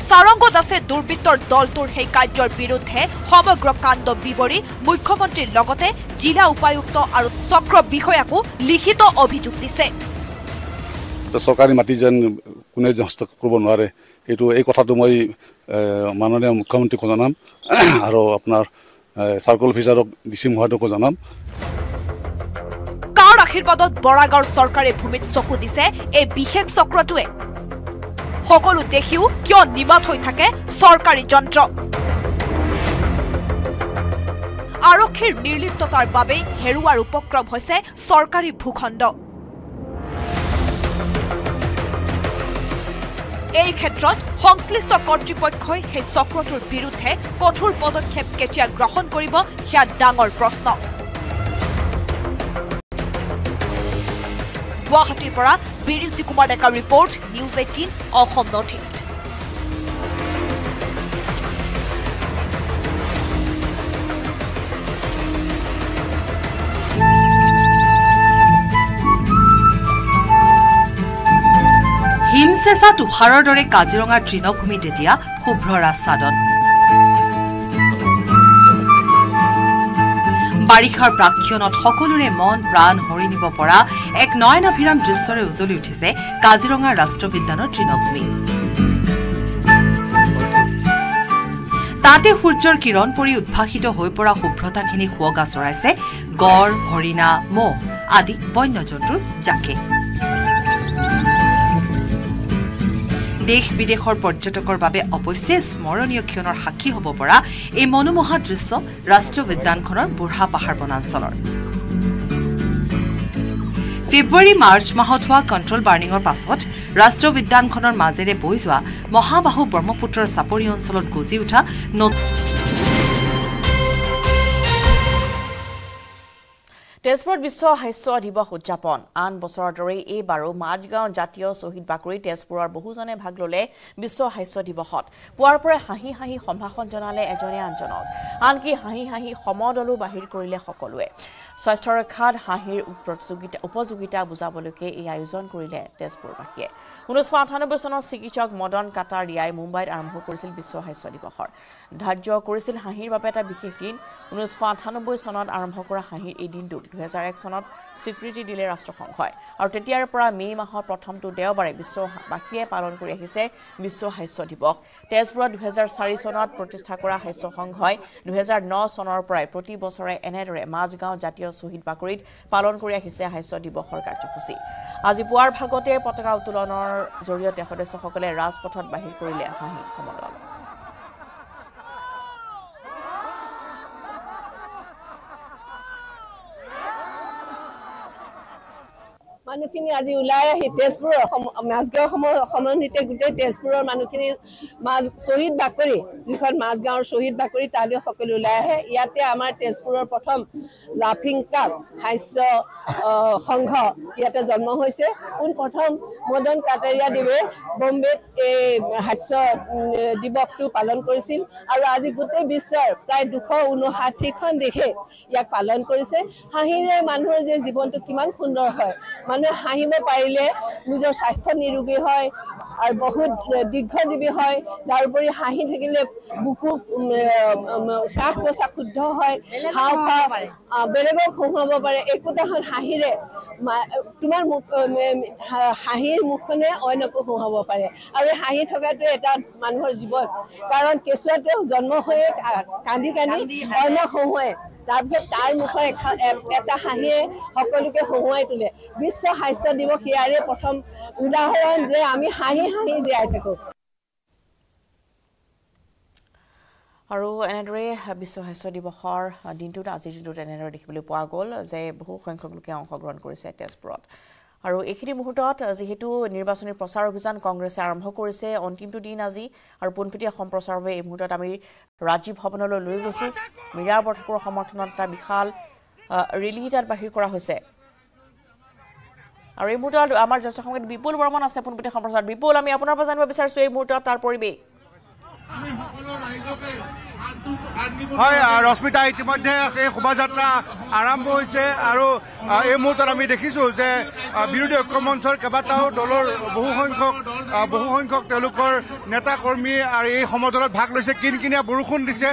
চাৰংগ দাসে দুৰ্বৃত্তৰ দলটোৰ সেই কাৰ্যৰ বিৰুদ্ধে সমগ্ৰ কাণ্ড বিৱৰি মুখ্যমন্ত্ৰীৰ লগতে জিলা উপায়ুক্ত আৰু চক্ৰ বিষয়াকো লিখিত অভিযোগ দিছে। চৰকাৰী মাটি যেন কোনে যেন হস্তক্ষেপ কৰিব নোৱাৰে এইটো এই কথাটো মই মাননীয় মুখ্যমন্ত্ৰীক জনাম। আৰু আপোনাৰ চাৰ্কল অফিচাৰক চি মহোদয়কো জনাম। কাৰ আশীৰ্বাদত বৰাগাঁৱৰ চৰকাৰী ভূমিত চকু দিছে এই বিশেষ চক্ৰটোৱে? সকলো দেখিও কিয় নিমাত হৈ থাকে চৰকাৰী যন্ত্ৰ? আৰক্ষীৰ নিৰ্লিপ্ততাৰ বাবেই হেৰুৱাৰ উপক্ৰম হৈছে চৰকাৰী ভূখণ্ড। এই ক্ষেত্ৰত সংশ্লিষ্ট কৰ্তৃপক্ষই সেই চক্ৰটোৰ বিৰুদ্ধে কঠোৰ পদক্ষেপ কেতিয়া গ্ৰহণ কৰিব সেয়া ডাঙৰ প্ৰশ্ন গুৱাহাটীৰ পৰা বিৰিঞ্চি কুমাৰ ডেকাৰ report news eighteen Assam north east Yeah. কেঁচা তুষাৰৰ দৰে কাজিৰঙাৰ তৃণভূমিত এতিয়া শুভ্ৰ ৰাজচাদন বাৰিষাৰ প্ৰাক্ষণত সকলোৰে মন প্ৰাণ হৰি নিব পৰা এক নয়নাভিৰাম দৃশ্যৰে উজলি উঠিছে কাজিৰঙাৰ ৰাষ্ট্ৰবিদ্যানৰ তৃণভূমি। তাতে সূৰ্যৰ কিৰণ পৰি উদ্ভাসিত হৈ পৰা শুভ্ৰতাখিনি শুৱগা চৰাইছে গড় হৰিণা মহ আদি বন্যজন্তুৰ জাকে। দেশ বিদেশৰ পৰ্যটকৰ বাবে অৱশ্যে স্মৰণীয় ক্ষণৰ সাক্ষী হ'ব পৰা এই মনোমোহা দৃশ্য ৰাষ্ট্ৰীয় উদ্যানখনৰ বুঢ়া পাহাৰ বনাঞ্চলৰ। ফেব্ৰুৱাৰী মাৰ্চ মাহত হোৱা কণ্ট্ৰল বাৰ্ণিঙৰ পাছত ৰাষ্ট্ৰীয় উদ্যানখনৰ মাজেৰে বৈ যোৱা মহাবাহু ব্ৰহ্মপুত্ৰৰ চাপৰি অঞ্চলত গজি উঠা নতুন তেজপুৰত বিশ্ব হাস্য দিৱস উদযাপন। আন বছৰৰ দৰেই এইবাৰো মাজগাঁও জাতীয় শ্বহীদ বাকৰি তেজপুৰৰ বহুজনে ভাগ ললে বিশ্ব হাস্য দিৱসত। পুৱাৰ পৰাই হাঁহি হাঁহি সম্ভাষণ জনালে এজনে আনজনক। আনকি হাঁহি হাঁহি সমদলো বাহিৰ কৰিলে সকলোৱে। স্বাস্থ্য ৰক্ষাত হাঁহিৰ উপযোগিতা বুজাবলৈকে এই আয়োজন কৰিলে তেজপুৰবাসীয়ে। ঊনৈছশ আঠানব্বৈ চনত চিকিৎসক মদন কাটাৰিয়াই মুম্বাইত আৰম্ভ কৰিছিল বিশ্ব হাস্য দিৱসৰ। ধাৰ্য কৰিছিল হাঁহিৰ বাবে এটা বিশেষ দিন। ঊনৈছশ আঠানব্বৈ চনত আৰম্ভ কৰা হাঁহিৰ এই দিনটোক দুহেজাৰ এক চনত স্বীকৃতি দিলে ৰাষ্ট্ৰসংঘই। আৰু তেতিয়াৰ পৰা মে' মাহৰ প্ৰথমটো দেওবাৰে বিশ্ববাসীয়ে পালন কৰি আহিছে বিশ্ব হাস্য দিৱস। তেজপুৰত দুহেজাৰ চাৰি চনত প্ৰতিষ্ঠা কৰা হাস্য সংঘই দুহেজাৰ ন চনৰ পৰাই প্ৰতি বছৰে এনেদৰে মাজগাঁও জাতীয় শ্বহীদ বাকৰিত পালন কৰি আহিছে হাস্য দিৱসৰ কাৰ্যসূচী। আজি পুৱাৰ ভাগতে পতাকা উত্তোলনৰ জৰিয়তে সদস্যসকলে ৰাজপথত বাহিৰ কৰিলে হাঁহি সমদল মানুহখিনি আজি ওলাই আহি তেজপুৰৰ মাজগাঁও সম সমন্বিতে গোটেই তেজপুৰৰ মানুহখিনি মাজ শ্বহীদ বাকৰি যিখন মাজগাঁৱৰ শ্বহীদ বাকৰি তালৈ সকলো ওলাই আহে। ইয়াতে আমাৰ তেজপুৰৰ প্ৰথম লাফিং কাপ হাস্য সংঘ ইয়াতে জন্ম হৈছে। পোন প্ৰথম? মদন কাটাৰিয়া দেৱে বম্বেত এই হাস্য দিৱসটো পালন কৰিছিল। আৰু আজি গোটেই বিশ্বৰ প্ৰায় দুশ ঊনষাঠিখন দেশে ইয়াক পালন কৰিছে। হাঁহিৰে মানুহৰ যে জীৱনটো কিমান সুন্দৰ হয়। মানুহে হাঁহিব পাৰিলে নিজৰ স্বাস্থ্য নিৰোগী হয় আৰু বহুত দীৰ্ঘজীৱী হয়। তাৰোপৰি হাঁহি থাকিলে বুকু শ্বাস প্ৰশ্বাস শুদ্ধ হয় হাওঁফাওঁ আহ, বেলেগক হহুৱাব পাৰে। একোটাখন হাঁহিৰে তোমাৰ মুখ হাঁহিৰ মুখখনে অন্যকো হহুৱাব পাৰে। আৰু হাঁহি থকাটোৱে এটা মানুহৰ জীৱন। কাৰণ কেঁচুৱাটো জন্ম হৈয়ে কান্দি কান্দি অন্যক হহুৱায় তাৰপিছত তাৰ মুখৰ এখা- এ- এটা হাঁহিয়ে সকলোকে হহুৱাই তোলে। বিশ্ব হাস্য দিৱস ইয়াৰে প্ৰথম উদাহৰণ যে আমি হাঁহি হাঁহি জীয়াই থাকোঁ। আৰু এনেদৰে বিশ্ব স্বাস্থ্য দিৱসৰ দিনটোত আজিৰ দিনটোত এনেদৰে দেখিবলৈ পোৱা গ'ল যে বহু সংখ্যক লোকে অংশগ্ৰহণ কৰিছে তেজপুৰত। আৰু এইখিনি মুহূৰ্তত যিহেতু নিৰ্বাচনী প্ৰচাৰ অভিযান কংগ্ৰেছে আৰম্ভ কৰিছে অন্তিমটো দিন আজি আৰু পোনপটীয়া সম্প্ৰচাৰৰ বাবে এই মুহূৰ্তত আমি ৰাজীৱ ভৱনলৈ লৈ গৈছোঁ। মীৰা বৰঠাকুৰৰ সমৰ্থনত এটা বিশাল ৰেলী তাত বাহিৰ কৰা হৈছে। আৰু এই মুহূৰ্তত আমাৰ জ্যেষ্ঠ সংগীত বিপুল বৰ্মন আছে পোনপটীয়া সম্প্ৰচাৰত বিপুল আমি আপোনাৰ পৰা জানিব বিচাৰিছোঁ এই মুহূৰ্তত তাৰ পৰিৱেশ। হয় ৰশ্মিতা ইতিমধ্যে এই শোভাযাত্ৰা আৰম্ভ হৈছে আৰু এই মুহূৰ্তত আমি দেখিছোঁ যে বিৰোধী ঐক্য মঞ্চৰ কেইবাটাও দলৰ বহু সংখ্যক আহ, বহু সংখ্যক তেওঁলোকৰ নেতা কৰ্মী আৰু এই সমদলত ভাগ লৈছে কিনকিনীয়া বৰষুণ দিছে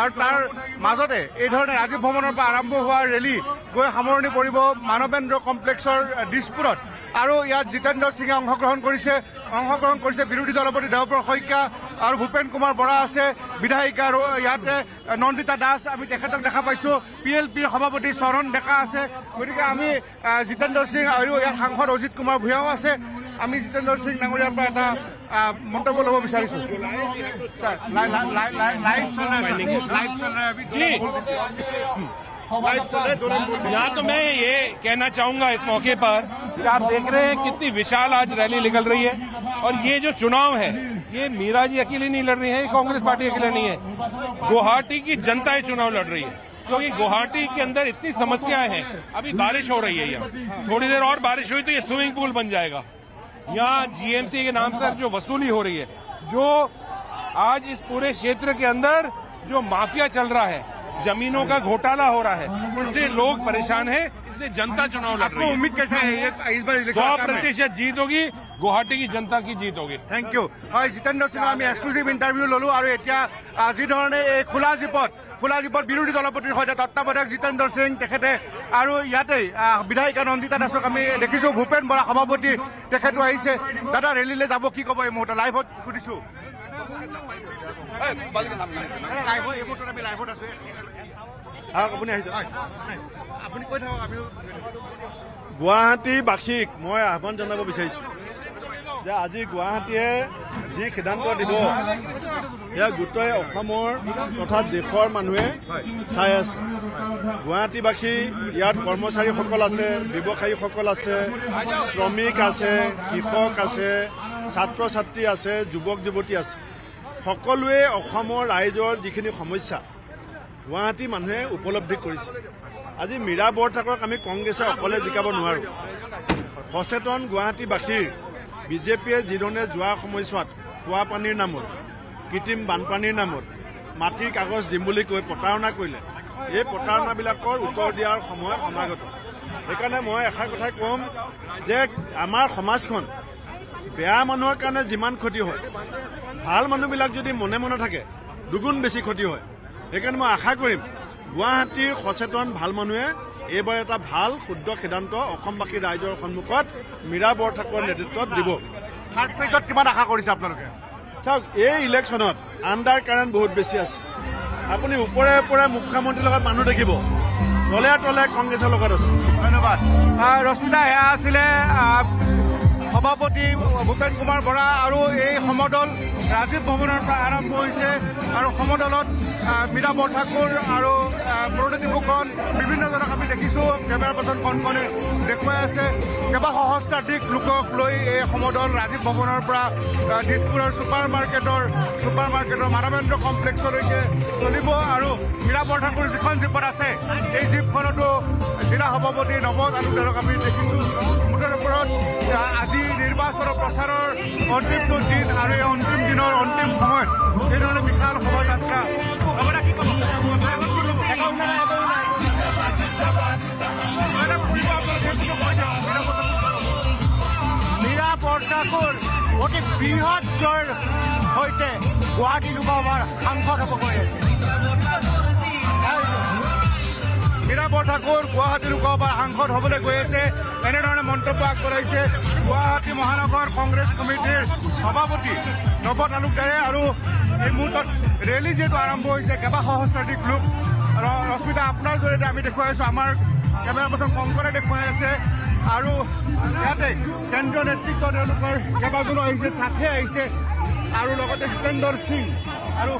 আৰু তাৰ মাজতে এই ধৰণে ৰাজীৱ ভৱনৰ পৰা আৰম্ভ হোৱা ৰেলী গৈ সামৰণি পৰিব মানৱেন্দ্ৰ কমপ্লেক্সৰ দিছপুৰত। আৰু ইয়াত জিতেন্দ্ৰ সিঙে অংশগ্ৰহণ কৰিছে অংশগ্ৰহণ কৰিছে বিৰোধী দলপতি দেৱপ্ৰ শইকীয়া আৰু ভূপেন কুমাৰ বৰা আছে বিধায়িকা আৰু ইয়াতে নন্দিতা দাস আমি তেখেতক দেখা পাইছো পি এল পিৰ সভাপতি চৰণ ডেকা আছে গতিকে আমি জিতেন্দ্ৰ সিং আৰু ইয়াত সাংসদ অজিত কুমাৰ ভূঞাও আছে আমি জিতেন্দ্ৰ সিং ডাঙৰীয়াৰ পৰা এটা মন্তব্য ল'ব বিচাৰিছো ছাৰ यहाँ तो मैं ये कहना चाहूँगा इस मौके पर कि आप देख रहे हैं कितनी विशाल आज रैली निकल रही है। और ये जो चुनाव है, ये मीरा जी अकेले नहीं लड़ रही है कांग्रेस पार्टी अकेले नहीं है। गुवाहाटी की जनता ये चुनाव लड़ रही है। क्योंकि गुवाहाटी के अंदर इतनी समस्याएँ हैं, अभी बारिश हो रही है यहाँ। थोड़ी देर और बारिश हुई तो ये स्विमिंग पूल बन जाएगा। यहाँ जीएमसी के नाम से जो वसूली हो रही है, जो आज इस पूरे क्षेत्र के अंदर जो माफिया चल रहा है जमीनों का घोटाला हो रहा है इससे लोग परेशान हैं इसलिए जनता चुनाव लड़ आपको रही है उम्मीद कैसे है ये इस बार इलेक्शन सौ आसाम में? प्रतिशत जीत होगी गुवाहाटी की जनता की जीत होगी থেংক ইউ হয় জিতেন্দ্ৰ সিঙৰ আমি এক্সক্লুচিভ ইণ্টাৰভিউ ল'লো আৰু এতিয়া আহ, যিধৰণে এই খোলা জীপত খোলা জীপত বিৰোধী দলপতিৰ সৈতে তত্বাৱধায়ক জিতেন্দ্ৰ সিং তেখেতে আৰু ইয়াতেই আহ, বিধায়িকা নন্দিতা দাসক আমি দেখিছোঁ ভূপেন বৰা সভাপতি তেখেতো আহিছে দাদা ৰেলীলৈ যাব কি ক'ব এই মুহূৰ্তত লাইভত সুধিছোঁ লাইভত এই মুহূৰ্তত আমি লাইভত আছোঁ গুৱাহাটীবাসীক মই আহ্বান জনাব বিচাৰিছোঁ যে আজি গুৱাহাটীয়ে যি সিদ্ধান্ত দিব সেয়া গোটেই অসমৰ তথা দেশৰ মানুহে চাই আছে। গুৱাহাটীবাসী ইয়াত কৰ্মচাৰীসকল আছে ব্যৱসায়ীসকল আছে শ্ৰমিক আছে কৃষক আছে ছাত্ৰ ছাত্ৰী আছে যুৱক যুৱতী আছে। সকলোৱে অসমৰ ৰাইজৰ যিখিনি সমস্যা গুৱাহাটী মানুহে উপলব্ধি কৰিছে। আজি মীৰা বৰঠাকুৰক আমি কংগ্ৰেছে অকলে জিকাব নোৱাৰোঁ। সচেতন গুৱাহাটীবাসীৰ বিজেপিয়ে যিধৰণে যোৱা সময়ছোৱাত খোৱা পানীৰ নামত কৃত্ৰিম বানপানীৰ নামত মাটিৰ কাগজ দিম বুলি কৈ প্ৰতাৰণা কৰিলে। এই প্ৰতাৰণাবিলাকৰ উত্তৰ দিয়াৰ সময় সমাগত। সেইকাৰণে মই এষাৰ কথাই ক'ম যে আমাৰ সমাজখন বেয়া মানুহৰ কাৰণে যিমান ক্ষতি হয় ভাল মানুহবিলাক যদি মনে মনে থাকে দুগুণ বেছি ক্ষতি হয়। সেইকাৰণে মই আশা কৰিম গুৱাহাটীৰ সচেতন ভাল মানুহে এইবাৰ এটা ভাল শুদ্ধ সিদ্ধান্ত অসমবাসী ৰাইজৰ সন্মুখত মীৰা বৰঠাকুৰৰ নেতৃত্বত দিব। থাৰ্ড পেজত কিমান আশা কৰিছে আপোনালোকে? চাওক এই ইলেকশ্যনত আণ্ডাৰ কাৰেণ্ট বহুত বেছি আছে। আপুনি ওপৰে ওপৰে মুখ্যমন্ত্ৰীৰ লগত মানুহ দেখিব। তলে তলে কংগ্ৰেছৰ লগত আছে। ধন্যবাদ। ৰশ্মিতা এয়া আছিলে সভাপতি ভূপেন কুমাৰ বৰা আৰু এই সমদল ৰাজীৱ ভৱনৰ পৰা আৰম্ভ হৈছে আৰু সমদলত মীৰা বৰঠাকুৰ আৰু প্ৰণতি ফুকন বিভিন্নজনক আমি দেখিছোঁ। কেমেৰা পাৰ্চন কণকণে দেখুৱাই আছে। কেইবা সহস্ৰাধিক লোকক লৈ এই সমদল ৰাজীৱ ভৱনৰ পৰা দিছপুৰৰ ছুপাৰ মাৰ্কেটৰ ছুপাৰ মাৰ্কেটৰ মানৱেন্দ্ৰ কমপ্লেক্সলৈকে চলিব আৰু মীৰা বৰঠাকুৰ যিখন জীপত আছে এই জীপখনতো জিলা সভাপতি নৱ তালুকদাৰক আমি দেখিছোঁ। মুঠৰ ওপৰত আজি নিৰ্বাচনৰ প্ৰচাৰৰ অন্তিমটো দিন আৰু এই অন্তিম দিনৰ অন্তিম সময়ত এইধৰণে বিশাল শোভাযাত্ৰা মীৰা অতি বৃহৎ জয়ৰ সৈতে গুৱাহাটী লোকসভাৰ সাংসদ হ'ব গৈ আছে মীৰা বৰঠাকুৰ গুৱাহাটী লোকসভাৰ সাংসদ হ'বলৈ গৈ আছে। এনেধৰণে মন্তব্য আগবঢ়াইছে গুৱাহাটী মহানগৰ কংগ্ৰেছ কমিটিৰ সভাপতি নৱ তালুকদাৰে আৰু এই মুহূৰ্তত ৰেলী যিহেতু আৰম্ভ হৈছে কেইবা সহস্ৰাধিক লোক। ৰশ্মিতা আপোনাৰ জৰিয়তে আমি দেখুৱাইছোঁ আমাৰ কেমেৰা পাৰ্চন কংকনে দেখুৱাই আছে। আৰু ইয়াতে কেন্দ্ৰীয় নেতৃত্ব তেওঁলোকৰ কেইবাজনো আহিছে ছাথে আহিছে। আৰু লগতে জিতেন্দ্ৰ সিং আৰু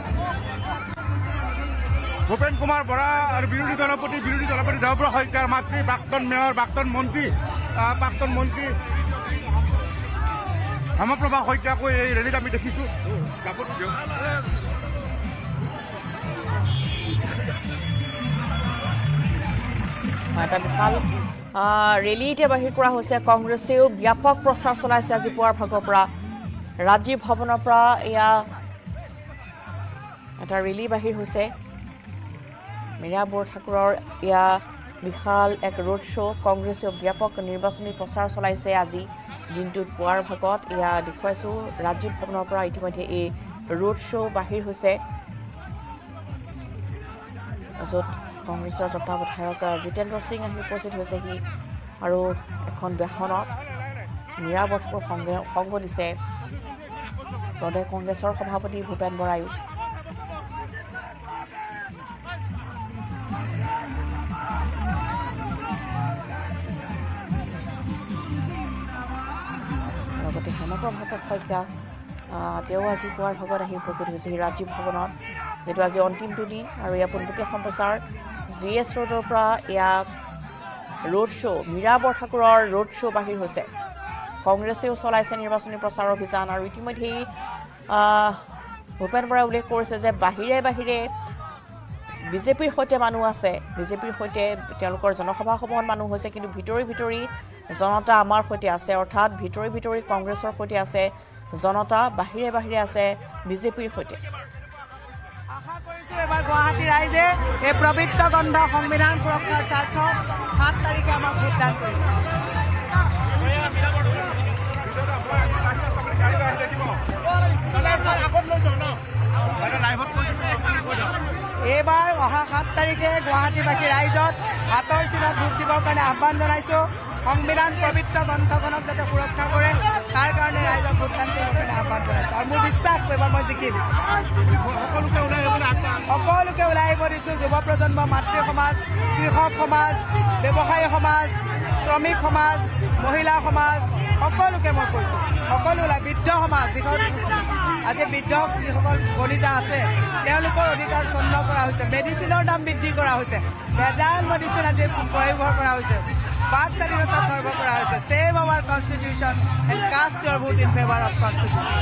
ভূপেন কুমাৰ বৰা আৰু বিৰোধী দলপতি বিৰোধী দলপতি দেৱপ্ৰসাদ শইকীয়াৰ মাতৃ প্ৰাক্তন মেয়ৰ প্ৰাক্তন মন্ত্ৰী প্ৰাক্তন মন্ত্ৰী হেমপ্ৰভা শইকীয়াকো এই ৰেলীত আমি দেখিছোঁ। এটা বিশাল ৰেলী এতিয়া বাহিৰ কৰা হৈছে। কংগ্ৰেছেও ব্যাপক প্ৰচাৰ চলাইছে আজি পুৱাৰ ভাগৰ পৰা। ৰাজীৱ ভৱনৰ পৰা এয়া এটা ৰেলী বাহিৰ হৈছে। মীৰা বৰঠাকুৰৰ এয়া বিশাল এক ৰোড শ্ব' কংগ্ৰেছেও ব্যাপক নিৰ্বাচনী প্ৰচাৰ চলাইছে আজি দিনটোত পুৱাৰ ভাগত। এয়া দেখুৱাইছোঁ ৰাজীৱ ভৱনৰ পৰা ইতিমধ্যে এই ৰোড শ্ব' বাহিৰ হৈছে। য'ত কংগ্ৰেছৰ তত্বাৱধায়ক জিতেন্দ্ৰ সিং আহি উপস্থিত হৈছেহি আৰু এখন বাহনত মীৰা সংগ দিছে প্ৰদেশ কংগ্ৰেছৰ সভাপতি ভূপেন বৰায়ো লগতে হেমপ্ৰভাত শইকীয়া তেওঁ আজি পুৱাৰ ভাগত আহি উপস্থিত হৈছেহি ৰাজীৱ ভৱনত। যিটো আজি অন্তিমটো দিন আৰু ইয়াৰ পোনপটীয়া সম্প্ৰচাৰ জি এছ ৰোডৰ পৰা এয়া ৰোড শ্ব' মীৰা বৰঠাকুৰৰ ৰোড শ্ব' বাহিৰ হৈছে। কংগ্ৰেছেও চলাইছে নিৰ্বাচনী প্ৰচাৰ অভিযান আৰু ইতিমধ্যেই ভূপেন বৰাই উল্লেখ কৰিছে যে বাহিৰে বাহিৰে বিজেপিৰ সৈতে মানুহ আছে। বিজেপিৰ সৈতে তেওঁলোকৰ জনসভাসমূহত মানুহ হৈছে কিন্তু ভিতৰি ভিতৰি জনতা আমাৰ সৈতে আছে। অৰ্থাৎ ভিতৰি ভিতৰি কংগ্ৰেছৰ সৈতে আছে জনতা বাহিৰে বাহিৰে আছে বিজেপিৰ সৈতে। গুৱাহাটী ৰাইজে এই পবিত্ৰ গন্ধ সংবিধান সুৰক্ষাৰ স্বাৰ্থত সাত তাৰিখে আমাক ভোটদান কৰিব এইবাৰ অহা সাত তাৰিখে গুৱাহাটীবাসী ৰাইজক হাতৰ চিনত ভোট দিবৰ কাৰণে আহ্বান জনাইছো। সংবিধান পবিত্ৰ গ্ৰন্থখনক যাতে সুৰক্ষা কৰে তাৰ কাৰণে ৰাইজক ভোটদান কাৰণে আহ্বান জনাইছো। আৰু মোৰ বিশ্বাস এইবাৰ মই জিকিম। সকলোকে ওলাই আহিব দিছো যুৱ প্ৰজন্ম মাতৃ সমাজ কৃষক সমাজ ব্যৱসায়ী সমাজ শ্ৰমিক সমাজ মহিলা সমাজ সকলোকে মই কৈছো। সকলো ওলাই বৃদ্ধ সমাজ যিখন আজি বৃদ্ধ যিসকল বনিতা আছে তেওঁলোকৰ অধিকাৰ চন্ন কৰা হৈছে মেডিচিনৰ দাম বৃদ্ধি কৰা হৈছে ভেজাল মেডিচিন আজি প্ৰয়োগ কৰা হৈছে। বাক স্বাধীনতা খৰ্ব কৰা হৈছে। Save our constitution and cast your vote in favour of constitution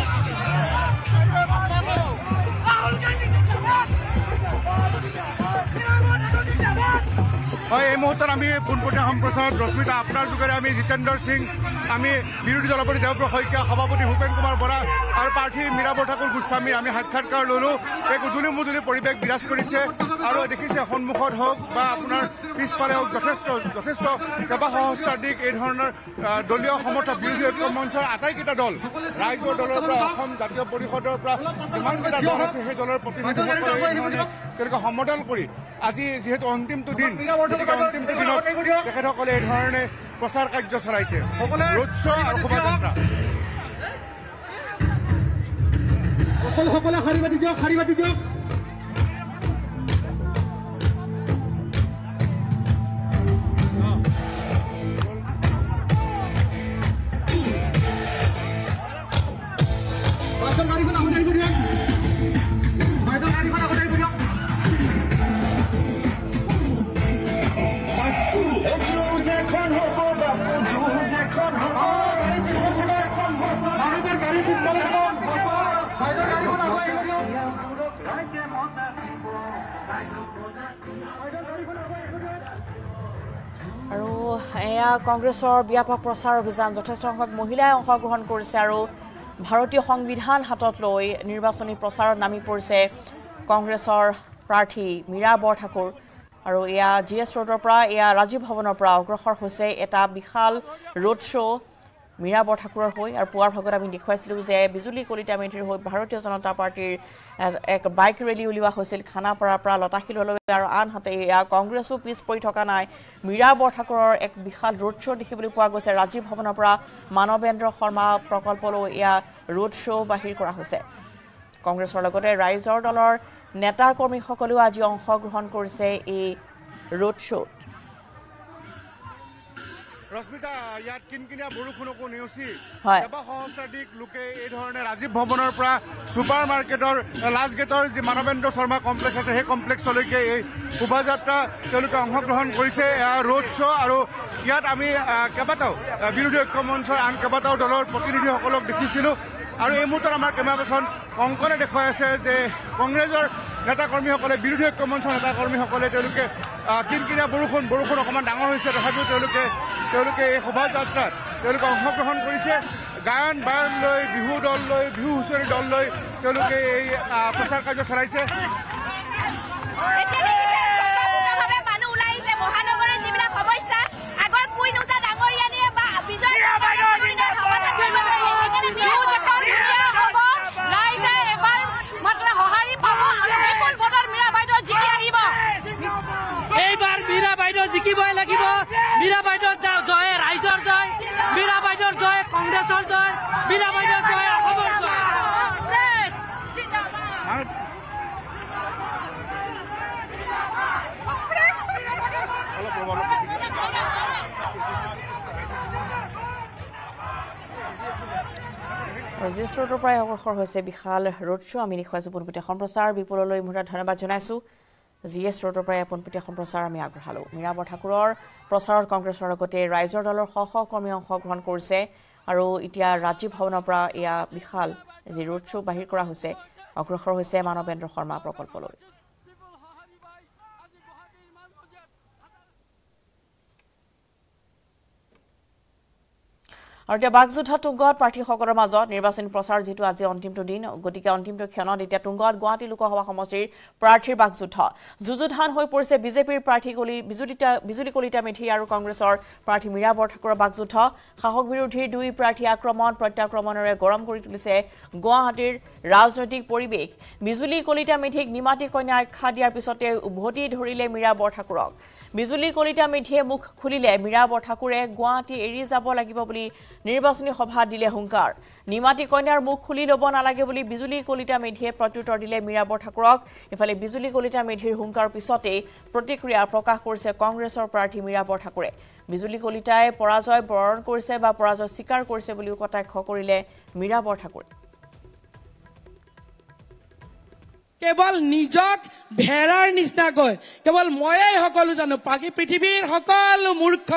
হয় এই মুহূৰ্তত আমি পোনপটীয়া সম্প্ৰচাৰত ৰশ্মিতা আপোনাৰ যোগেৰে আমি জিতেন্দ্ৰ সিং আমি বিৰোধী দলপতি দেৱপ্ৰসাদ শইকীয়া সভাপতি ভূপেন কুমাৰ বৰা আৰু প্ৰাৰ্থী মীৰাবৰ ঠাকুৰ গোস্বামীৰ আমি সাক্ষাৎকাৰ ল'লোঁ। এক উদুলি মুদুলি পৰিৱেশ বিৰাজ কৰিছে। আৰু দেখিছে সন্মুখত হওক বা আপোনাৰ পিছফালে হওক যথেষ্ট যথেষ্ট কেইবা সহস্ৰাধিক এই ধৰণৰ দলীয় সমৰ্থক বিৰোধী ঐক্য মঞ্চৰ আটাইকেইটা দল ৰাইজৰ দলৰ পৰা অসম জাতীয় পৰিষদৰ পৰা যিমানকেইটা দল আছে সেই দলৰ প্ৰতিনিধিসকলে এই ধৰণে তেওঁলোকে সমদল কৰি আজি যিহেতু অন্তিমটো দিন গতিকে অন্তিমটো দিনত তেখেতসকলে এই ধৰণে প্ৰচাৰ কাৰ্য চলাইছে। ৰোড শ্ব' আৰু শোভাযাত্ৰা। সকলে শাৰী পাতি দিয়ক শাৰী পাতি দিয়ক। আৰু এয়া কংগ্ৰেছৰ ব্যাপক প্ৰচাৰ অভিযান। যথেষ্ট সংখ্যক মহিলাই অংশগ্ৰহণ কৰিছে আৰু ভাৰতীয় সংবিধান হাতত লৈ নিৰ্বাচনী প্ৰচাৰত নামি পৰিছে কংগ্ৰেছৰ প্ৰাৰ্থী মীৰা বৰঠাকুৰ। আৰু এয়া জি এছ ৰোডৰ পৰা এয়া ৰাজীৱ ভৱনৰ পৰা অগ্ৰসৰ হৈছে এটা বিশাল ৰোড শ্ব' মীৰা বৰঠাকুৰৰ হৈ আৰু পুৱাৰ ভাগত আমি দেখুৱাইছিলোঁ যে বিজুলী কলিতা মেধিৰ হৈ ভাৰতীয় জনতা পাৰ্টীৰ এক বাইক ৰেলী উলিওৱা হৈছিল খানাপাৰাৰ পৰা লতাশিললৈ আৰু আনহাতে এয়া কংগ্ৰেছো পিছ পৰি থকা নাই। মীৰা বৰঠাকুৰৰ এক বিশাল ৰোড শ্ব' দেখিবলৈ পোৱা গৈছে। ৰাজীৱ ভৱনৰ পৰা মানৱেন্দ্ৰ শৰ্মা প্ৰকল্পলৈ এয়া ৰোড শ্ব' বাহিৰ কৰা হৈছে। কংগ্ৰেছৰ লগতে ৰাইজৰ দলৰ নেতা কৰ্মীসকলেও আজি অংশগ্ৰহণ কৰিছে এই ৰোড শ্ব'ত ৰশ্মিতা ইয়াত কিনকিনীয়া বৰষুণকো নেওচি। কেইবা সহস্ৰাধিক লোকে এই ধৰণে ৰাজীৱ ভৱনৰ পৰা ছুপাৰ মাৰ্কেটৰ লাষ্ট গেটৰ যি মানৱেন্দ্ৰ শৰ্মা কমপ্লেক্স আছে সেই কমপ্লেক্সলৈকে এই শোভাযাত্ৰা তেওঁলোকে অংশগ্ৰহণ কৰিছে। এয়া ৰোড শ্ব' আৰু ইয়াত আমি কেইবাটাও বিৰোধী ঐক্য মঞ্চৰ আন কেইবাটাও দলৰ প্ৰতিনিধিসকলক দেখিছিলোঁ। আৰু এই মুহূৰ্তত আমাৰ কেমেৰা পাৰ্চন কংকনে দেখুৱাই আছে যে কংগ্ৰেছৰ নেতা কৰ্মীসকলে বিৰোধী ঐক্য মঞ্চৰ নেতা কৰ্মীসকলে তেওঁলোকে কিনকিনীয়া বৰষুণ বৰষুণ অকণমান ডাঙৰ হৈছে। তথাপিও তেওঁলোকে তেওঁলোকে এই শোভাযাত্ৰাত তেওঁলোকে অংশগ্ৰহণ কৰিছে। গায়ন বায়ন লৈ বিহু দল লৈ বিহু হুঁচৰি দল লৈ তেওঁলোকে এই প্ৰচাৰ কাৰ্য চলাইছে মানুহ ওলাই আহিছে মহানগৰৰ যিবিলাক সমস্যা আগৰ কুইন ওজা ডাঙৰীয়ানীয়ে বা বিজয় ডাঙৰীয়ানীয়ে সমাধান কৰিব নোৱাৰে। সেইকাৰণে যুঁজ এখন ধুনীয়া হ'ব। ৰাইজে এবাৰ মাত্ৰ সঁহাৰি পাব আৰু বিপুল ভোটত মীৰা বাইদেউ জিকি আহিব এইবাৰ মীৰা বাইদেউ জিকিবই লাগিব মীৰা বাইদেউৰ জয় জয় ৰাইজৰ মীৰা বাইদেউৰ জয় কংগ্ৰেছৰ জয় মীৰা বাইদেউৰ জয় অসমৰ জয়। ৰোডৰ পৰাই অগ্ৰসৰ হৈছে বিশাল ৰোড শ্ব' আমি দেখুৱাইছোঁ পোনপটীয়া সম্প্ৰচাৰ বিপুললৈ মুহূৰ্তত ধন্যবাদ জনাইছোঁ। জি এছ ৰোডৰ পৰাই পোনপটীয়া সম্প্ৰচাৰ আমি আগবঢ়ালোঁ। মীৰা বৰঠাকুৰৰ প্ৰচাৰত কংগ্ৰেছৰ লগতে ৰাইজৰ দলৰ কৰ্মী অংশগ্ৰহণ কৰিছে আৰু এতিয়া ৰাজীৱ ভৱনৰ পৰা এয়া বিশাল যি ৰোড শ্ব' বাহিৰ কৰা হৈছে অগ্ৰসৰ হৈছে মানৱেন্দ্ৰ শৰ্মা প্ৰকল্পলৈ। আৰু এতিয়া বাগযুদ্ধ তুংগত প্ৰাৰ্থীসকলৰ মাজত নিৰ্বাচনী প্ৰচাৰ যিহেতু আজি অন্তিমটো দিন গতিকে অন্তিমটো ক্ষণত এতিয়া তুংগত গুৱাহাটী লোকসভা সমষ্টিৰ প্ৰাৰ্থীৰ বাগযুদ্ধ যুযুধান হৈ পৰিছে বিজেপিৰ প্ৰাৰ্থী কলি বিজুলিতা বিজুলী কলিতা মেধি আৰু কংগ্ৰেছৰ প্ৰাৰ্থী মীৰা বৰঠাকুৰৰ বাগযুদ্ধ শাসক বিৰোধীৰ দুই প্ৰাৰ্থী আক্ৰমণ প্ৰত্যাক্ৰমণেৰে গৰম কৰি তুলিছে গুৱাহাটীৰ ৰাজনৈতিক পৰিৱেশ। বিজুলী কলিতা মেধিক নিমাতী কন্যা আখ্যা দিয়াৰ পিছতে উভতি ধৰিলে মীৰা বৰঠাকুৰক। বিজুলী কলিতা মেধিয়ে মুখ খুলিলে মীৰা বৰঠাকুৰে গুৱাহাটী এৰি যাব লাগিব বুলি নিৰ্বাচনী সভাত দিলে হুংকাৰ। নিমাতী কন্যাৰ মুখ খুলি ল'ব নালাগে বুলি বিজুলী কলিতা মেধিয়ে প্ৰত্যুত্তৰ দিলে মীৰা বৰঠাকুৰক ইফালে বিজুলী কলিতা মেধিৰ হুংকাৰ পিছতেই প্ৰতিক্ৰিয়া প্ৰকাশ কৰিছে কংগ্ৰেছৰ প্ৰাৰ্থী মীৰা বৰঠাকুৰে বিজুলী কলিতাই পৰাজয় বৰণ কৰিছে বা পৰাজয় স্বীকাৰ কৰিছে বুলিও কটাক্ষ কৰিলে মীৰা বৰঠাকুৰে কেৱল নিজক ভেড়াৰ নিচিনাকৈ কেৱল ময়েই সকলো জানো বাকী পৃথিৱীৰ সকলো মূৰ্খ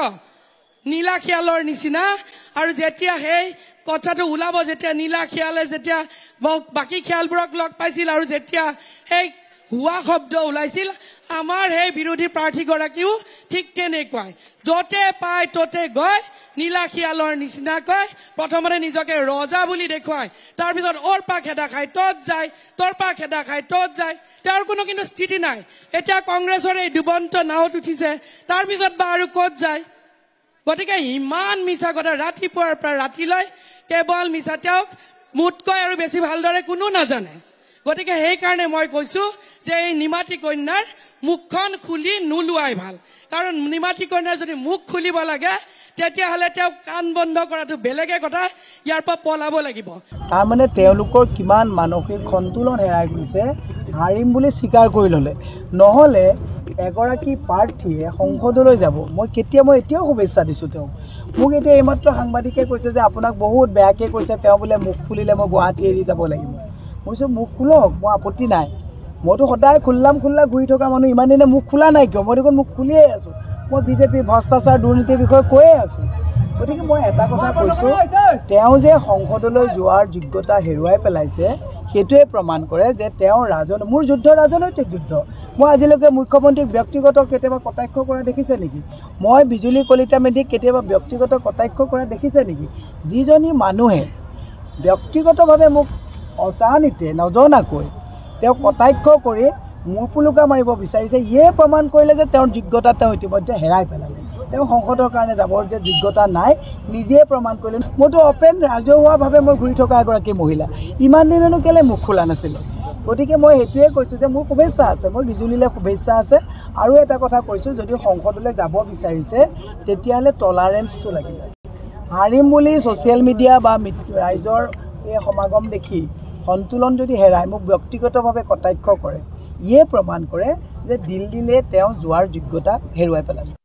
নীলা শিয়ালৰ নিচিনা। আৰু যেতিয়া সেই কথাটো ওলাব যেতিয়া নীলা শিয়ালে যেতিয়া বাকী শিয়ালবোৰক লগ পাইছিল আৰু যেতিয়া সেই হোৱা শব্দ ওলাইছিল। আমাৰ সেই বিৰোধী প্ৰাৰ্থীগৰাকীও ঠিক তেনেকুৱাই। য'তে পায় ত'তে গৈ নীলা শিয়ালৰ নিচিনাকৈ প্ৰথমতে নিজকে ৰজা বুলি দেখুৱাই তাৰপিছত অৰ পা খেদা খাই তত যায় তৰ পা খেদা খাই তত যায়। তেওঁৰ কোনো কিন্তু স্থিতি নাই। এতিয়া কংগ্ৰেছৰ এই দুবন্ত নাৱত উঠিছে। তাৰপিছত বা আৰু ক'ত যায়? গতিকে ইমান মিছা কথা ৰাতিপুৱাৰ পৰা ৰাতিলৈ কেৱল মিছা তেওঁক মোতকৈ আৰু বেছি ভালদৰে কোনো নাজানে। গতিকে সেইকাৰণে মই কৈছো যে এই নিমাতী কন্যাৰ মুখখন খুলি নোলোৱাই ভাল। কাৰণ নিমাতী কন্যাৰ যদি মুখ খুলিব লাগে তেতিয়াহ'লে তেওঁক কাণ বন্ধ কৰাটো বেলেগে কথা ইয়াৰ পৰা পলাব লাগিব। তাৰমানে তেওঁলোকৰ কিমান মানসিক সন্তুলন হেৰাই গৈছে হাৰিম বুলি স্বীকাৰ কৰি ল'লে। নহ'লে এগৰাকী প্ৰাৰ্থীয়ে সংসদলৈ যাব। মই কেতিয়া মই এতিয়াও শুভেচ্ছা দিছোঁ তেওঁক। মোক এতিয়া এইমাত্ৰ সাংবাদিকে কৈছে যে আপোনাক বহুত বেয়াকৈ কৈছে তেওঁ বোলে মুখ খুলিলে মই গুৱাহাটী এৰি যাব লাগিব। মই কৈছোঁ মুখ খোলক মই আপত্তি নাই। মইতো সদায় খোল্লাম খোল্লা ঘূৰি থকা মানুহ ইমান দিনে মুখ খোলা নাই কিয়? মই দেখোন মুখ খুলিয়ে আছোঁ। মই বিজেপিৰ ভ্ৰষ্টাচাৰ দুৰ্নীতিৰ বিষয়ে কৈয়ে আছোঁ। গতিকে মই এটা কথা কৈছোঁ তেওঁ যে সংসদলৈ যোৱাৰ যোগ্যতা হেৰুৱাই পেলাইছে সেইটোৱে প্ৰমাণ কৰে যে তেওঁ ৰাজন মোৰ যুদ্ধ ৰাজনৈতিক যুদ্ধ। মই আজিলৈকে মুখ্যমন্ত্ৰীক ব্যক্তিগত কেতিয়াবা কটাক্ষ কৰা দেখিছে নেকি? মই বিজুলী কলিতা মেধিক কেতিয়াবা ব্যক্তিগত কটাক্ষ কৰা দেখিছে নেকি? যিজনী মানুহে ব্যক্তিগতভাৱে মোক অজানিতে নজনাকৈ তেওঁ কটাক্ষ কৰি মূৰ পুলুকা মাৰিব বিচাৰিছে। ইয়ে প্ৰমাণ কৰিলে যে তেওঁৰ যোগ্যতা তেওঁ ইতিমধ্যে হেৰাই পেলালে। তেওঁ সংসদৰ কাৰণে যাবৰ যে যোগ্যতা নাই নিজেই প্ৰমাণ কৰিলে। মইতো অপেন ৰাজহুৱাভাৱে মই ঘূৰি থকা এগৰাকী মহিলা। ইমান দিনেনো কেলৈ মুখ খোলা নাছিলে? গতিকে মই সেইটোৱে কৈছোঁ যে মোৰ শুভেচ্ছা আছে মোৰ বিজুলীলৈ শুভেচ্ছা আছে। আৰু এটা কথা কৈছোঁ যদি সংসদলৈ যাব বিচাৰিছে তেতিয়াহ'লে টলাৰেঞ্চটো লাগিব। হাৰিম বুলি ছ'চিয়েল মিডিয়া বা ৰাইজৰ এই সমাগম দেখি সন্তুলন যদি হেৰাই মোক ব্যক্তিগতভাৱে কটাক্ষ কৰে ইয়ে প্ৰমাণ কৰে যে দিল্লীলৈ তেওঁ যোৱাৰ যোগ্যতা হেৰুৱাই পেলালে।